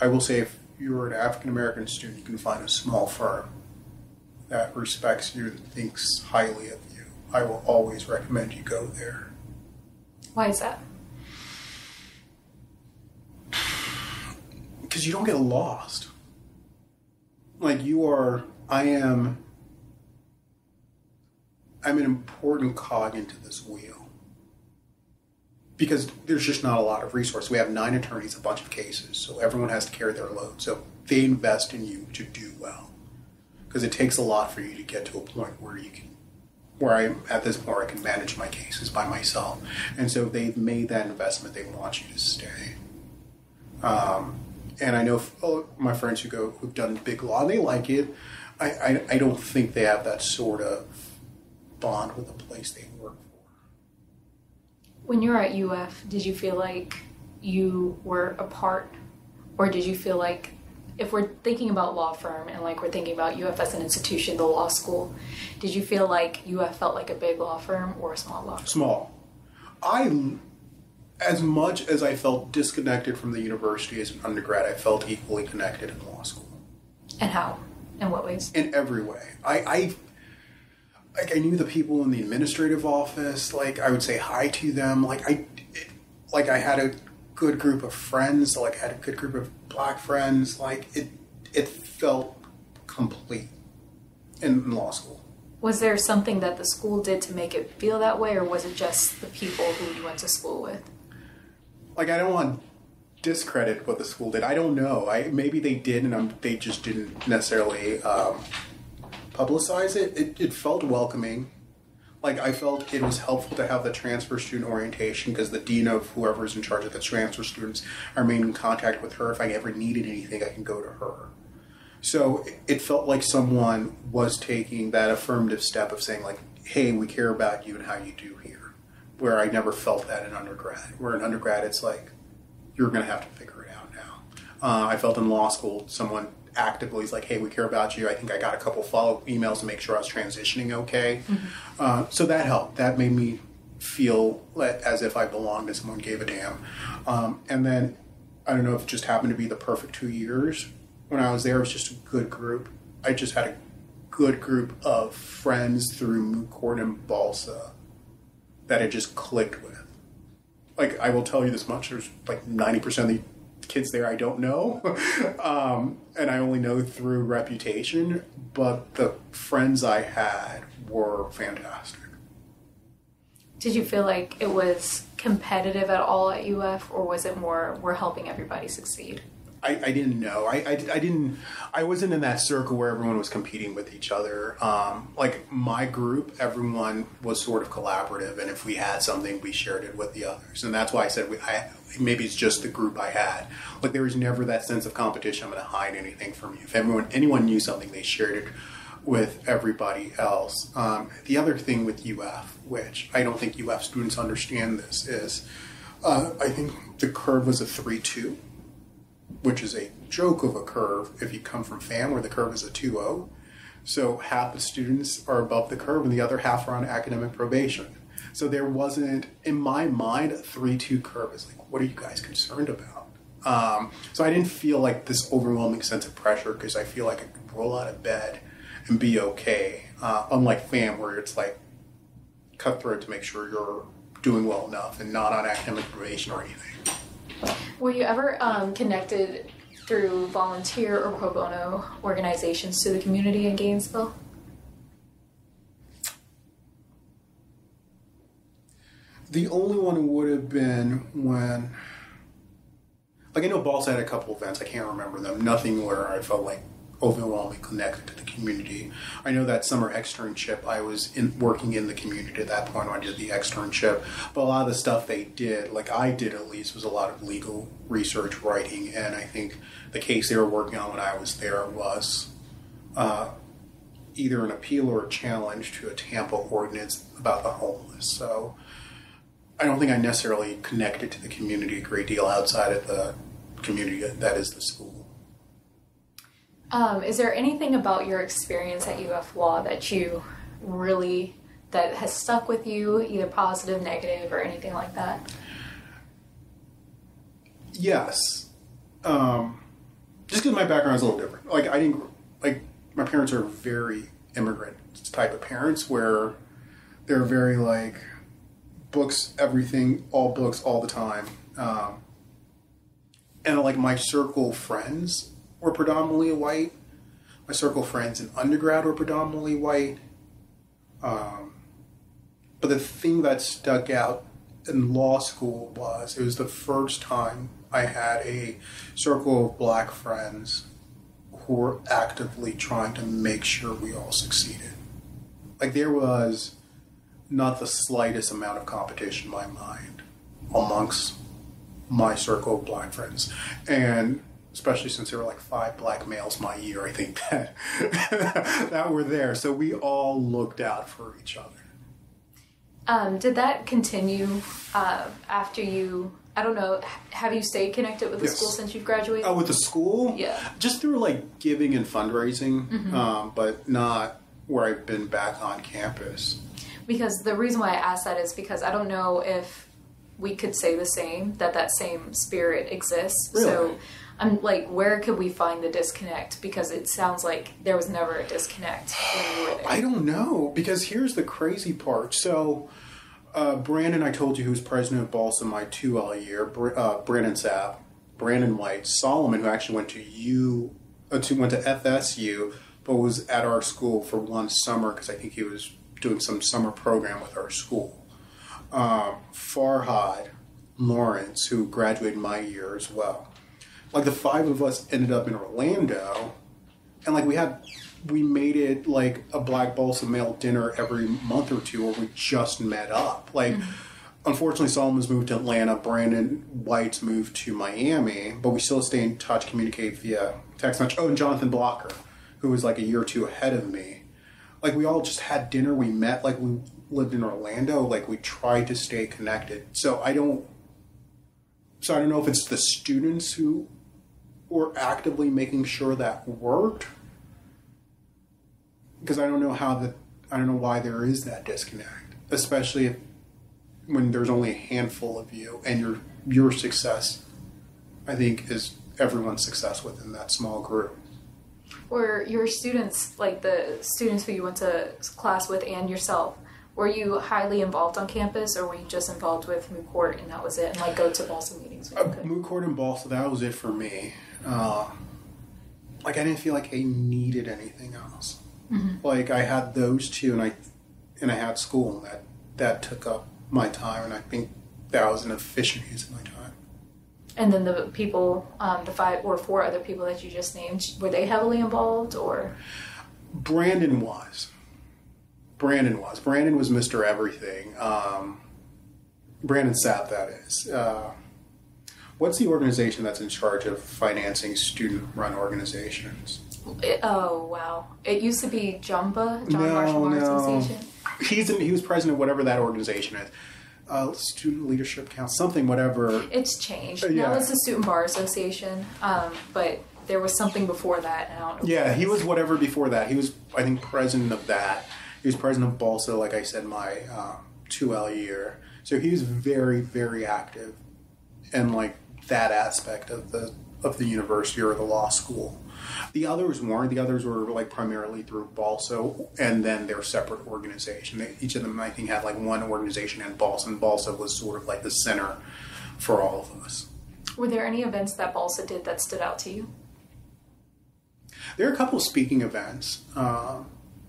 Speaker 2: I will say, if you're an African American student, you can find a small firm that respects you and thinks highly of you. I will always recommend you go there.
Speaker 1: Why is that?
Speaker 2: because you don't get lost. Like you are, I am, I'm an important cog into this wheel. Because there's just not a lot of resource. We have nine attorneys, a bunch of cases, so everyone has to carry their load. So they invest in you to do well, because it takes a lot for you to get to a point where you can, where I'm at this point I can manage my cases by myself. And so they've made that investment. They want you to stay. Um, and I know oh, my friends who go who've done big law, they like it. I, I, I don't think they have that sort of bond with the place they work for.
Speaker 1: When you were at UF, did you feel like you were a part, or did you feel like, if we're thinking about law firm and like we're thinking about UF as an institution, the law school, did you feel like UF felt like a big law firm or a small law firm?
Speaker 2: Small. I, as much as I felt disconnected from the university as an undergrad, I felt equally connected in law school.
Speaker 1: And how? In what ways?
Speaker 2: in every way. I, I like I knew the people in the administrative office. Like I would say hi to them. Like I, it, like I had a good group of friends. Like I had a good group of black friends. Like it, it felt complete in, in law school.
Speaker 1: Was there something that the school did to make it feel that way, or was it just the people who you went to school with?
Speaker 2: Like I don't want to discredit what the school did. I don't know. I maybe they did, and um they just didn't necessarily um, publicize it. it. It felt welcoming. Like I felt it was helpful to have the transfer student orientation because the dean of whoever's in charge of the transfer students, I remain in contact with her. If I ever needed anything, I can go to her. So it felt like someone was taking that affirmative step of saying like, "Hey, we care about you and how you do here." Where I never felt that in undergrad. Where in undergrad, it's like you're going to have to figure it out now. Uh, I felt in law school, someone actively is like, "Hey, we care about you." I think I got a couple follow up emails to make sure I was transitioning okay. Uh, so that helped. That made me feel as if I belonged and someone gave a damn. Um, and then I don't know if it just happened to be the perfect two years when I was there. It was just a good group. I just had a good group of friends through Court and BLSA that I just clicked with. Like I will tell you this much: there's like ninety percent of the kids there I don't know, [LAUGHS] um, and I only know through reputation. But the friends I had were fantastic.
Speaker 1: Did you feel like it was competitive at all at UF, or was it more we're helping everybody succeed?
Speaker 2: I, I didn't know. I, I, I didn't. I wasn't in that circle where everyone was competing with each other. Um, like my group, everyone was sort of collaborative, and if we had something, we shared it with the others. And that's why I said we, I, maybe it's just the group I had. Like there was never that sense of competition. I'm going to hide anything from you. If everyone, anyone knew something, they shared it with everybody else. Um, the other thing with UF, which I don't think UF students understand this, is uh, I think the curve was a three-two which is a joke of a curve if you come from FAM where the curve is a 2-0. So half the students are above the curve and the other half are on academic probation. So there wasn't, in my mind, a 3-2 curve is like, what are you guys concerned about? Um, so I didn't feel like this overwhelming sense of pressure because I feel like I could roll out of bed and be okay. Uh, unlike FAM where it's like cutthroat to make sure you're doing well enough and not on academic probation or anything.
Speaker 1: Were you ever um, connected through volunteer or pro bono organizations to the community in Gainesville?
Speaker 2: The only one would have been when, like I know BLSA had a couple events. I can't remember them. Nothing where I felt like overwhelmingly connected to the community. I know that summer externship, I was in working in the community at that point when I did the externship. But a lot of the stuff they did, like I did at least, was a lot of legal research, writing, and I think the case they were working on when I was there was. Uh, either an appeal or a challenge to a Tampa ordinance about the homeless. So I don't think I necessarily connected to the community a great deal outside of the community that is the school.
Speaker 1: Um, is there anything about your experience at UF Law that you really that has stuck with you, either positive, negative, or anything like that?
Speaker 2: Yes, um, just because my background is a little different. Like I didn't like my parents are very immigrant type of parents where they're very like books, everything, all books, all the time. Um, and like my circle friends were predominantly white. My circle friends in undergrad were predominantly white. Um, but the thing that stuck out in law school was it was the first time I had a circle of black friends who were actively trying to make sure we all succeeded. Like there was not the slightest amount of competition in my mind amongst my circle of black friends. And especially since there were like five black males my year, I think that [LAUGHS] that were there. So we all looked out for each other.
Speaker 1: Um, did that continue uh, after you? I don't know. Have you stayed connected with the
Speaker 2: Yes.
Speaker 1: school since you've graduated?
Speaker 2: Oh, with the school?
Speaker 1: Yeah.
Speaker 2: Just through like giving and fundraising,
Speaker 1: Mm-hmm.
Speaker 2: um, but not where I've been back on campus.
Speaker 1: Because the reason why I ask that is because I don't know if we could say the same that that same spirit exists.
Speaker 2: Really?
Speaker 1: So I'm like, where could we find the disconnect? Because it sounds like there was never a disconnect when you were there.
Speaker 2: I don't know because here's the crazy part. So, uh, Brandon, I told you who was president of Balsam my two all year. Br- uh, Brandon Sapp, Brandon White, Solomon, who actually went to U, uh, to went to FSU, but was at our school for one summer because I think he was doing some summer program with our school. Um, Farhad, Lawrence, who graduated my year as well. Like the five of us ended up in Orlando and like we had we made it like a black balsam male dinner every month or two where we just met up like unfortunately solomon's moved to atlanta brandon white's moved to miami but we still stay in touch communicate via text message oh and jonathan blocker who was like a year or two ahead of me like we all just had dinner we met like we lived in orlando like we tried to stay connected so i don't so i don't know if it's the students who were actively making sure that worked because I don't know how that I don't know why there is that disconnect, especially if, when there's only a handful of you and your your success, I think, is everyone's success within that small group.
Speaker 1: Were your students, like the students who you went to class with and yourself, were you highly involved on campus or were you just involved with moot court and that was it? And like go to BLSA meetings?
Speaker 2: Uh, moot court and ball, so that was it for me. Uh, like I didn't feel like I needed anything else. Like I had those two, and I and I had school, and that that took up my time, and I think that was an efficient use of my time.
Speaker 1: And then the people, um, the five or four other people that you just named, were they heavily involved or?
Speaker 2: Brandon was. Brandon was. Brandon was Mr. Everything. Um, Brandon Sapp, that is. Uh, what's the organization that's in charge of financing student run organizations?
Speaker 1: It, oh wow! It used to be Jumba, John
Speaker 2: No,
Speaker 1: Marshall Bar
Speaker 2: no.
Speaker 1: Association.
Speaker 2: He's in, he was president of whatever that organization is. Uh, student Leadership Council, something, whatever.
Speaker 1: It's changed.
Speaker 2: Uh, yeah.
Speaker 1: Now it's the Student Bar Association, um, but there was something before that, and I don't know.
Speaker 2: Yeah, he was whatever before that. He was, I think, president of that. He was president of BLSA, like I said, my uh, 2L year. So he was very, very active in like that aspect of the of the university or the law school. The others weren't. The others were like primarily through BLSA and then their separate organization. They, each of them, I think, had like one organization and BLSA, and BLSA was sort of like the center for all of us.
Speaker 1: Were there any events that BLSA did that stood out to you?
Speaker 2: There are a couple of speaking events. Uh,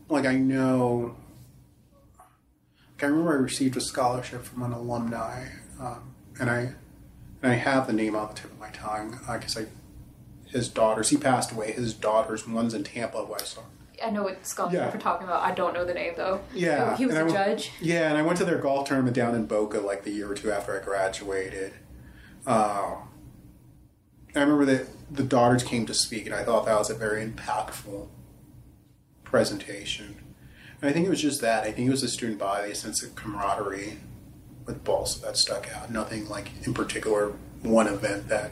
Speaker 2: like I know, like I remember I received a scholarship from an alumni, um, and I and I have the name on the tip of my tongue because I his daughters. He passed away. His daughters, one's in Tampa, West.
Speaker 1: I saw. I know what scholarship
Speaker 2: Yeah.
Speaker 1: you're talking about. I don't know the name though.
Speaker 2: Yeah,
Speaker 1: he was
Speaker 2: and
Speaker 1: a
Speaker 2: I went-
Speaker 1: judge.
Speaker 2: Yeah, and I went to their golf tournament down in Boca like the year or two after I graduated. Um, I remember that the daughters came to speak, and I thought that was a very impactful presentation. And I think it was just that. I think it was the student body, a sense of camaraderie with BLSA that stuck out. Nothing like in particular one event that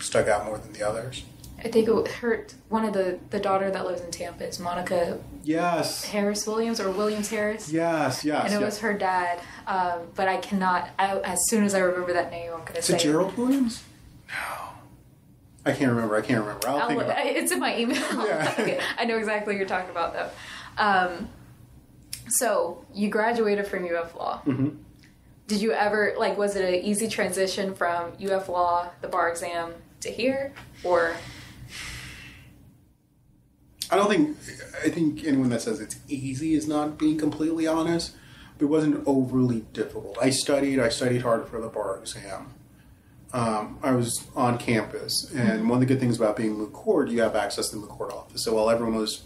Speaker 2: stuck out more than the others.
Speaker 1: I think it hurt one of the the daughter that lives in Tampa is Monica
Speaker 2: Yes,
Speaker 1: Harris Williams or Williams Harris.
Speaker 2: yes, yes.
Speaker 1: And it
Speaker 2: yes.
Speaker 1: was her dad, um, but I cannot. I, as soon as I remember that name, I'm gonna
Speaker 2: Is
Speaker 1: say
Speaker 2: it Gerald Williams? No. I can't remember. I can't remember. I'll,
Speaker 1: I'll
Speaker 2: think about it.
Speaker 1: it's in my email. [LAUGHS]
Speaker 2: Yeah.
Speaker 1: Okay, I know exactly what you're talking about though. Um, so you graduated from UF Law.
Speaker 2: Mm-hmm.
Speaker 1: Did you ever like? Was it an easy transition from UF Law, the bar exam, to here, or
Speaker 2: I don't think. I think anyone that says it's easy is not being completely honest. It wasn't overly difficult. I studied. I studied hard for the bar exam. Um, I was on campus, and one of the good things about being court, you have access to the court office. So while everyone was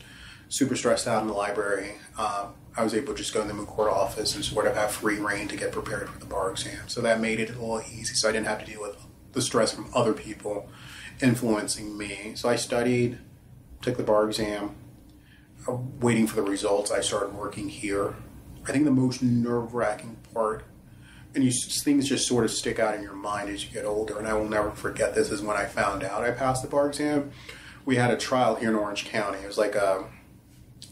Speaker 2: super stressed out in the library, um, I was able to just go in the court office and sort of have free reign to get prepared for the bar exam. So that made it a little easy. So I didn't have to deal with the stress from other people influencing me. So I studied, took the bar exam, uh, waiting for the results. I started working here. I think the most nerve wracking part and you things just sort of stick out in your mind as you get older. And I will never forget this is when I found out I passed the bar exam. We had a trial here in Orange County. It was like a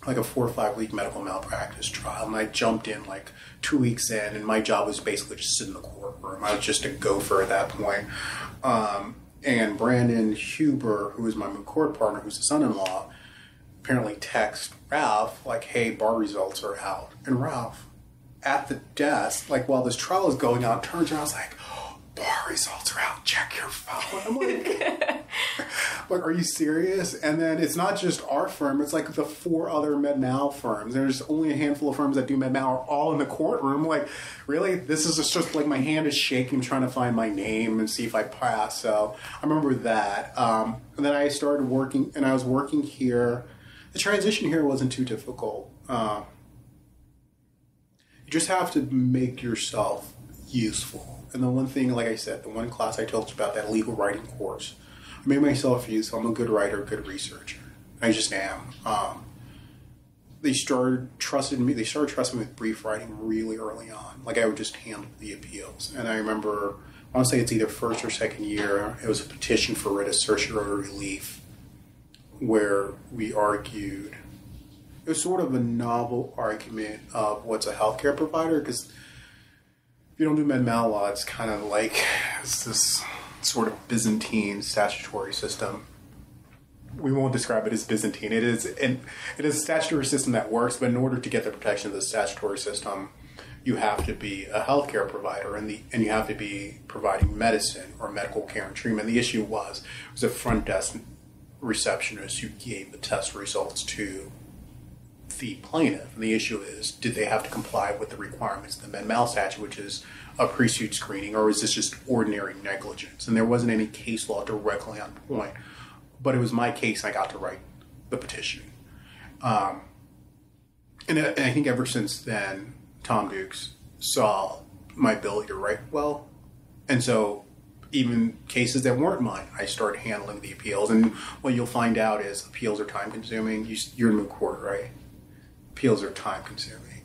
Speaker 2: like a four or five week medical malpractice trial, and I jumped in like two weeks in, and my job was basically just sit in the courtroom. I was just a gopher at that point. Um, and Brandon Huber, who is my moot court partner, who's the son-in-law, apparently text Ralph like, "Hey, bar results are out," and Ralph at the desk, like while this trial is going on, turns around, is like, "Bar results are out. Check your phone." I'm like, [LAUGHS] like, are you serious? And then it's not just our firm; it's like the four other med mal firms. There's only a handful of firms that do med mal, are all in the courtroom. Like, really, this is just like my hand is shaking, trying to find my name and see if I pass. So I remember that. Um, and then I started working, and I was working here. The transition here wasn't too difficult. Um, you just have to make yourself useful. And the one thing, like I said, the one class I told you about, that legal writing course, I made myself useful. I'm a good writer, good researcher. I just am. Um, they started trusting me. They started trusting me with brief writing really early on. Like I would just handle the appeals. And I remember, I want to say it's either first or second year. It was a petition for writ of certiorari relief, where we argued it was sort of a novel argument of what's a healthcare provider because if you don't do med mal law, it's kind of like it's this sort of Byzantine statutory system. We won't describe it as Byzantine. It is it is a statutory system that works, but in order to get the protection of the statutory system, you have to be a healthcare provider, and the and you have to be providing medicine or medical care and treatment. The issue was was a front desk receptionist who gave the test results to the plaintiff. And the issue is, did they have to comply with the requirements of the Med Mal statute, which is a pre-suit screening, or is this just ordinary negligence? And there wasn't any case law directly on point, but it was my case, I got to write the petition. Um, and, I- and I think ever since then, Tom Dukes saw my ability to write well, and so even cases that weren't mine, I started handling the appeals. And what you'll find out is appeals are time consuming. You, you're in moot court, right? Appeals are time consuming.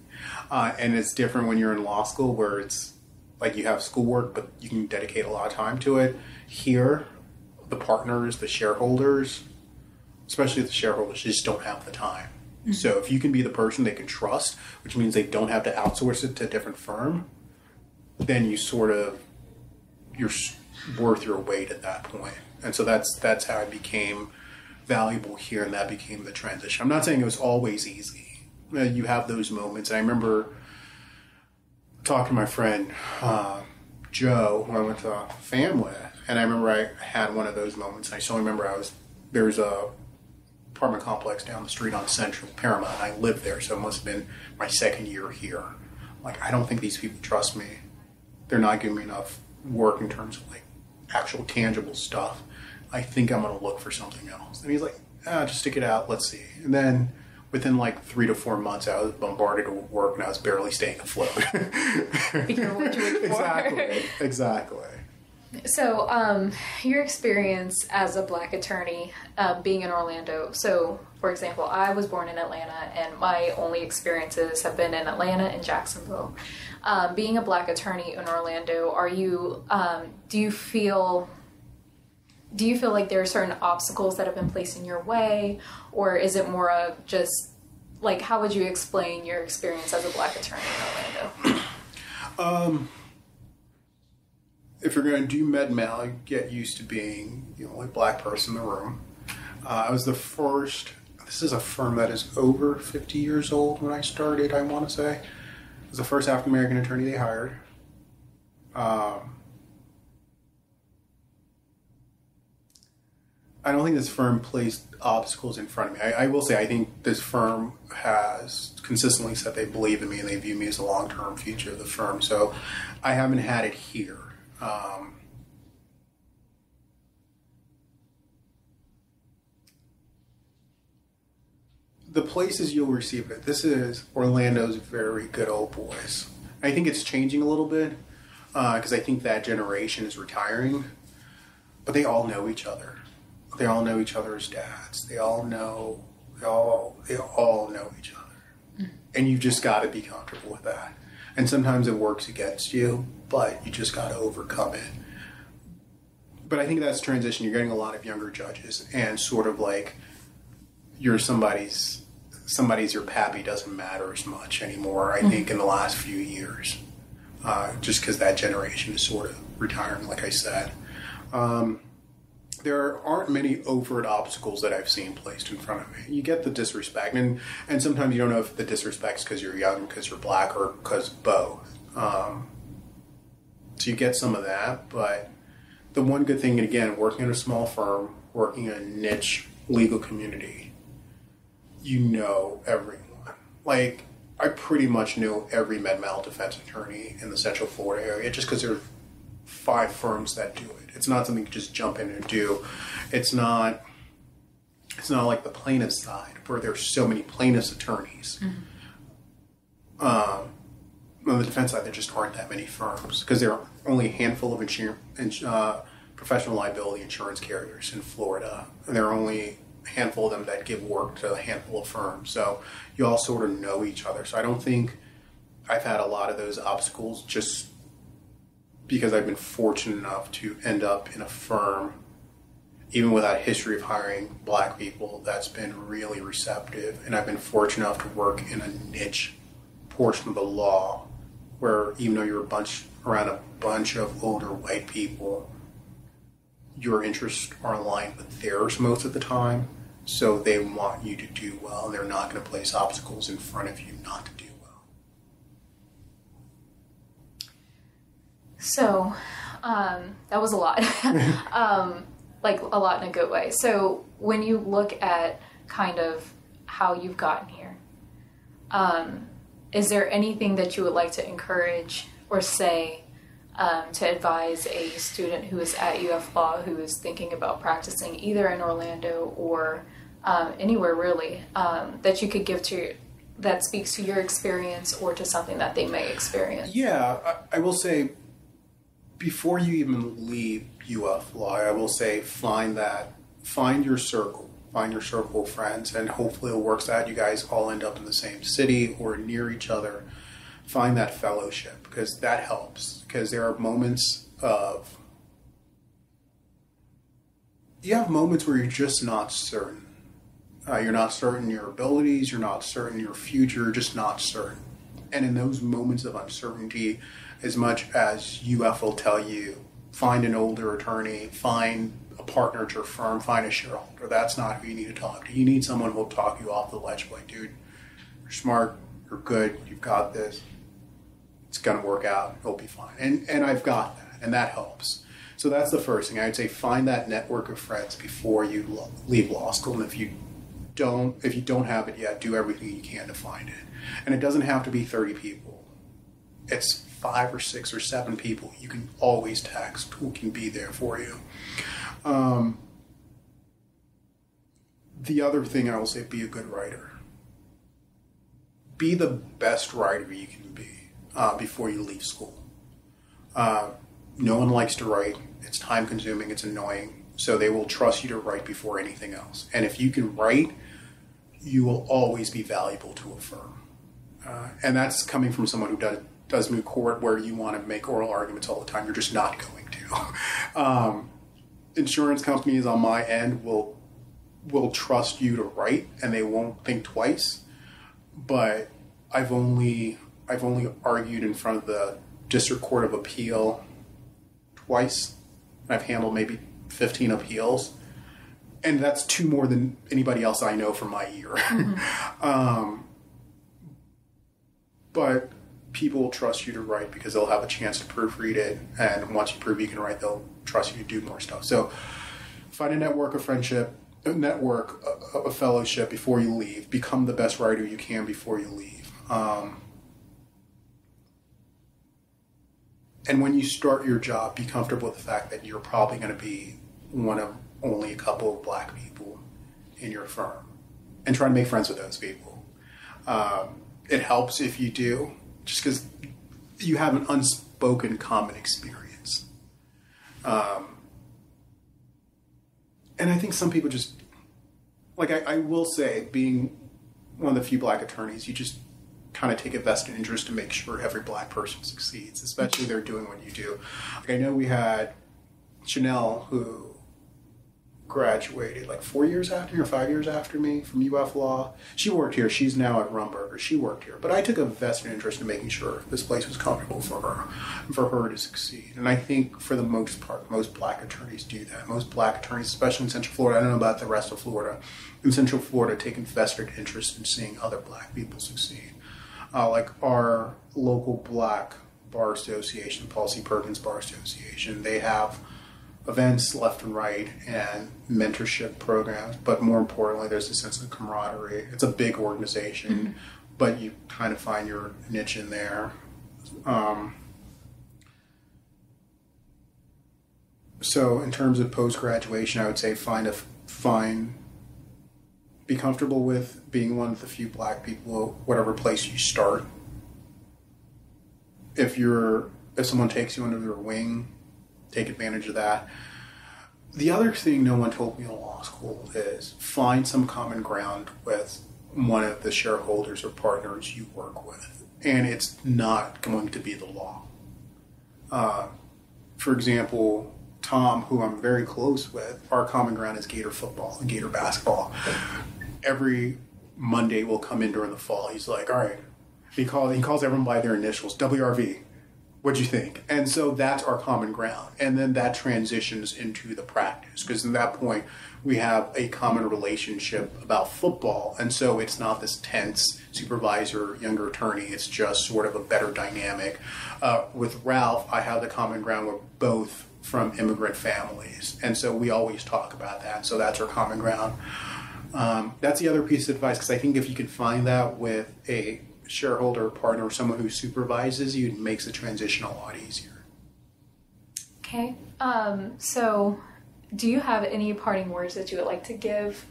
Speaker 2: Uh, and it's different when you're in law school where it's like you have schoolwork, but you can dedicate a lot of time to it. Here, the partners, the shareholders, especially the shareholders, just don't have the time. So if you can be the person they can trust, which means they don't have to outsource it to a different firm, then you sort of you're worth your weight at that point. And so that's that's how I became valuable here, and that became the transition. I'm not saying it was always easy. You have those moments. I remember talking to my friend uh, Joe, who I went to fam with, And I remember I had one of those moments. I still remember I was there's a apartment complex down the street on Central Paramount. And I lived there, so it must have been my second year here. Like I don't think these people trust me. They're not giving me enough work in terms of like actual tangible stuff. I think I'm gonna look for something else. And he's like, ah, just stick it out. Let's see. And then within like three to four months, I was bombarded with work and I was barely staying afloat.
Speaker 1: Be careful what you look for.
Speaker 2: exactly. Exactly.
Speaker 1: So, um, your experience as a black attorney uh, being in Orlando. So, for example, I was born in Atlanta, and my only experiences have been in Atlanta and Jacksonville. Um, being a black attorney in Orlando, are you? Um, do you feel? Do you feel like there are certain obstacles that have been placed in your way, or is it more of just like how would you explain your experience as a black attorney in Orlando? [CLEARS THROAT]
Speaker 2: if you're going to do med mal, get used to being the only black person in the room. Uh, I was the first. This is a firm that is over 50 years old when I started. I want to say it was the first African American attorney they hired. Um, I don't think this firm placed obstacles in front of me. I, I will say I think this firm has consistently said they believe in me and they view me as a long-term future of the firm. So I haven't had it here. Um, the places you'll receive it. This is Orlando's very good old boys. I think it's changing a little bit because I think that generation is retiring, but they all know each other. They all know each other's dads. They all know. They all they all know each other, and you've just got to be comfortable with that. And sometimes it works against you, but you just got to overcome it. But I think that's transition. You're getting a lot of younger judges, and sort of like you're somebody's somebody's your pappy doesn't matter as much anymore. I think in the last few years, uh, just because that generation is sort of retiring, like I said. Um, there aren't many overt obstacles that I've seen placed in front of me. You get the disrespect, and and sometimes you don't know if the disrespect's because you're young, because you're black, or because both. Um, so you get some of that, but the one good thing, again, working in a small firm, working in a niche legal community, you know everyone. Like I pretty much know every med mal defense attorney in the Central Florida area, just because there are five firms that do it. It's not something you just jump in and do. It's not. It's not like the plaintiff side where there's so many plaintiffs attorneys. Um, on the defense side, there just aren't that many firms because there are only a handful of insurance, uh, professional liability insurance carriers in Florida. And there are only a handful of them that give work to a handful of firms. So you all sort of know each other. So I don't think I've had a lot of those obstacles just because I've been fortunate enough to end up in a firm, even without a history of hiring black people, that's been really receptive. And I've been fortunate enough to work in a niche portion of the law where even though you're a bunch around a bunch of older white people, your interests are aligned with theirs most of the time. So they want you to do well, and they're not going to place obstacles in front of you not to do well.
Speaker 1: So, um, that was a lot. [LAUGHS] um, like a lot in a good way. So, when you look at kind of how you've gotten here, um, is there anything that you would like to encourage or say um, to advise a student who is at UF Law who is thinking about practicing either in Orlando or um, anywhere really um, that you could give to that speaks to your experience or to something that they may experience?
Speaker 2: Yeah, I, I will say before you even leave UF Law, I will say find that, find your circle, find your circle of friends, and hopefully it works out. You guys all end up in the same city or near each other. Find that fellowship because that helps. Because there are moments of, you have moments where you're just not certain. Uh, you're not certain your abilities, you're not certain your future, you're just not certain. And in those moments of uncertainty, as much as UF will tell you, find an older attorney, find a partner at your firm, find a shareholder. That's not who you need to talk to. You need someone who will talk you off the ledge. Like, dude, you're smart, you're good, you've got this. It's gonna work out. It'll be fine. And and I've got that, and that helps. So that's the first thing. I'd say find that network of friends before you lo- leave law school. And if you don't, if you don't have it yet, do everything you can to find it. And it doesn't have to be 30 people. It's five or six or seven people you can always text who can be there for you. Um, the other thing I will say, be a good writer. Be the best writer you can be uh, before you leave school. Uh, no one likes to write. It's time consuming. It's annoying. So they will trust you to write before anything else. And if you can write, you will always be valuable to a firm. Uh, and that's coming from someone who does does moot court where you want to make oral arguments all the time. You're just not going to. [LAUGHS] um, insurance companies on my end will will trust you to write and they won't think twice. But I've only I've only argued in front of the district court of appeal twice. I've handled maybe 15 appeals. And that's two more than anybody else I know from my year. [LAUGHS] Mm-hmm. um, but people will trust you to write because they'll have a chance to proofread it. And once you prove you can write, they'll trust you to do more stuff. So find a network of friendship, a network of fellowship before you leave. Become the best writer you can before you leave. Um, and when you start your job, be comfortable with the fact that you're probably going to be one of only a couple of black people in your firm, and try to make friends with those people. Um, it helps if you do, just because you have an unspoken common experience. Um, and I think some people just, like I, I will say, being one of the few black attorneys, you just kind of take a vested interest to make sure every black person succeeds, especially they're doing what you do. Like I know we had Chanel who graduated like four years after me or five years after me from UF Law. She worked here. She's now at Rumberger. She worked here. But I took a vested interest in making sure this place was comfortable for her and for her to succeed. And I think for the most part, most black attorneys do that. Most black attorneys, especially in Central Florida, I don't know about the rest of Florida, in Central Florida, take a vested interest in seeing other black people succeed. Uh, like our local black bar association, Paul C. Perkins Bar Association, they have events left and right and mentorship programs. But more importantly, there's a sense of camaraderie. It's a big organization, mm-hmm. but you kind of find your niche in there. Um, so, in terms of post graduation, I would say find a find be comfortable with being one of the few black people, whatever place you start. If you're if someone takes you under their wing, take advantage of that. The other thing no one told me in law school is find some common ground with one of the shareholders or partners you work with, and it's not going to be the law. Uh, for example, Tom, who I'm very close with, our common ground is Gator football and Gator basketball. Every Monday we'll come in during the fall. He's like, all right. He calls he calls everyone by their initials, WRV what'd you think? And so that's our common ground. And then that transitions into the practice because at that point we have a common relationship about football. And so it's not this tense supervisor, younger attorney. It's just sort of a better dynamic. Uh, with Ralph, I have the common ground with both from immigrant families. And so we always talk about that. So that's our common ground. Um, that's the other piece of advice because I think if you can find that with a shareholder partner or someone who supervises you makes the transition a lot easier.
Speaker 1: Okay. Um, so, do you have any parting words that you would like to give,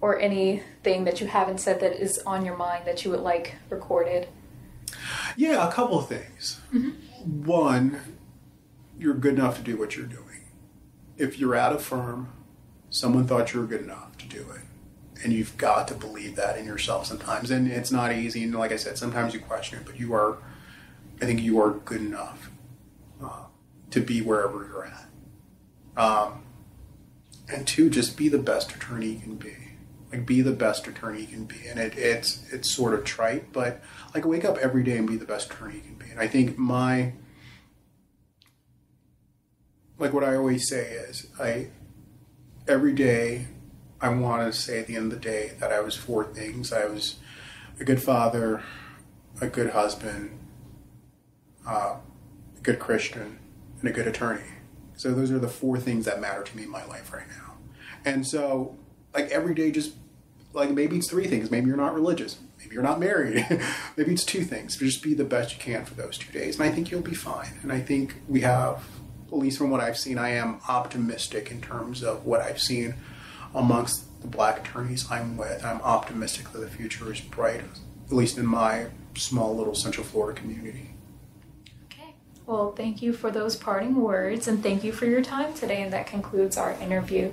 Speaker 1: or anything that you haven't said that is on your mind that you would like recorded?
Speaker 2: Yeah, a couple of things. Mm-hmm. One, you're good enough to do what you're doing. If you're at a firm, someone thought you were good enough to do it and you've got to believe that in yourself sometimes. And it's not easy. And like I said, sometimes you question it, but you are, I think you are good enough uh, to be wherever you're at. Um, and two, just be the best attorney you can be. Like be the best attorney you can be. And it, it's it's sort of trite, but like wake up every day and be the best attorney you can be. And I think my like what I always say is I every day I want to say at the end of the day that I was four things. I was a good father, a good husband, uh, a good Christian, and a good attorney. So those are the four things that matter to me in my life right now. And so, like every day, just like maybe it's three things. Maybe you're not religious. Maybe you're not married. [LAUGHS] maybe it's two things. But just be the best you can for those two days, and I think you'll be fine. And I think we have, at least from what I've seen, I am optimistic in terms of what I've seen amongst the black attorneys I'm with. I'm optimistic that the future is bright, at least in my small little Central Florida community.
Speaker 1: Okay. Well, thank you for those parting words and thank you for your time today. And that concludes our interview.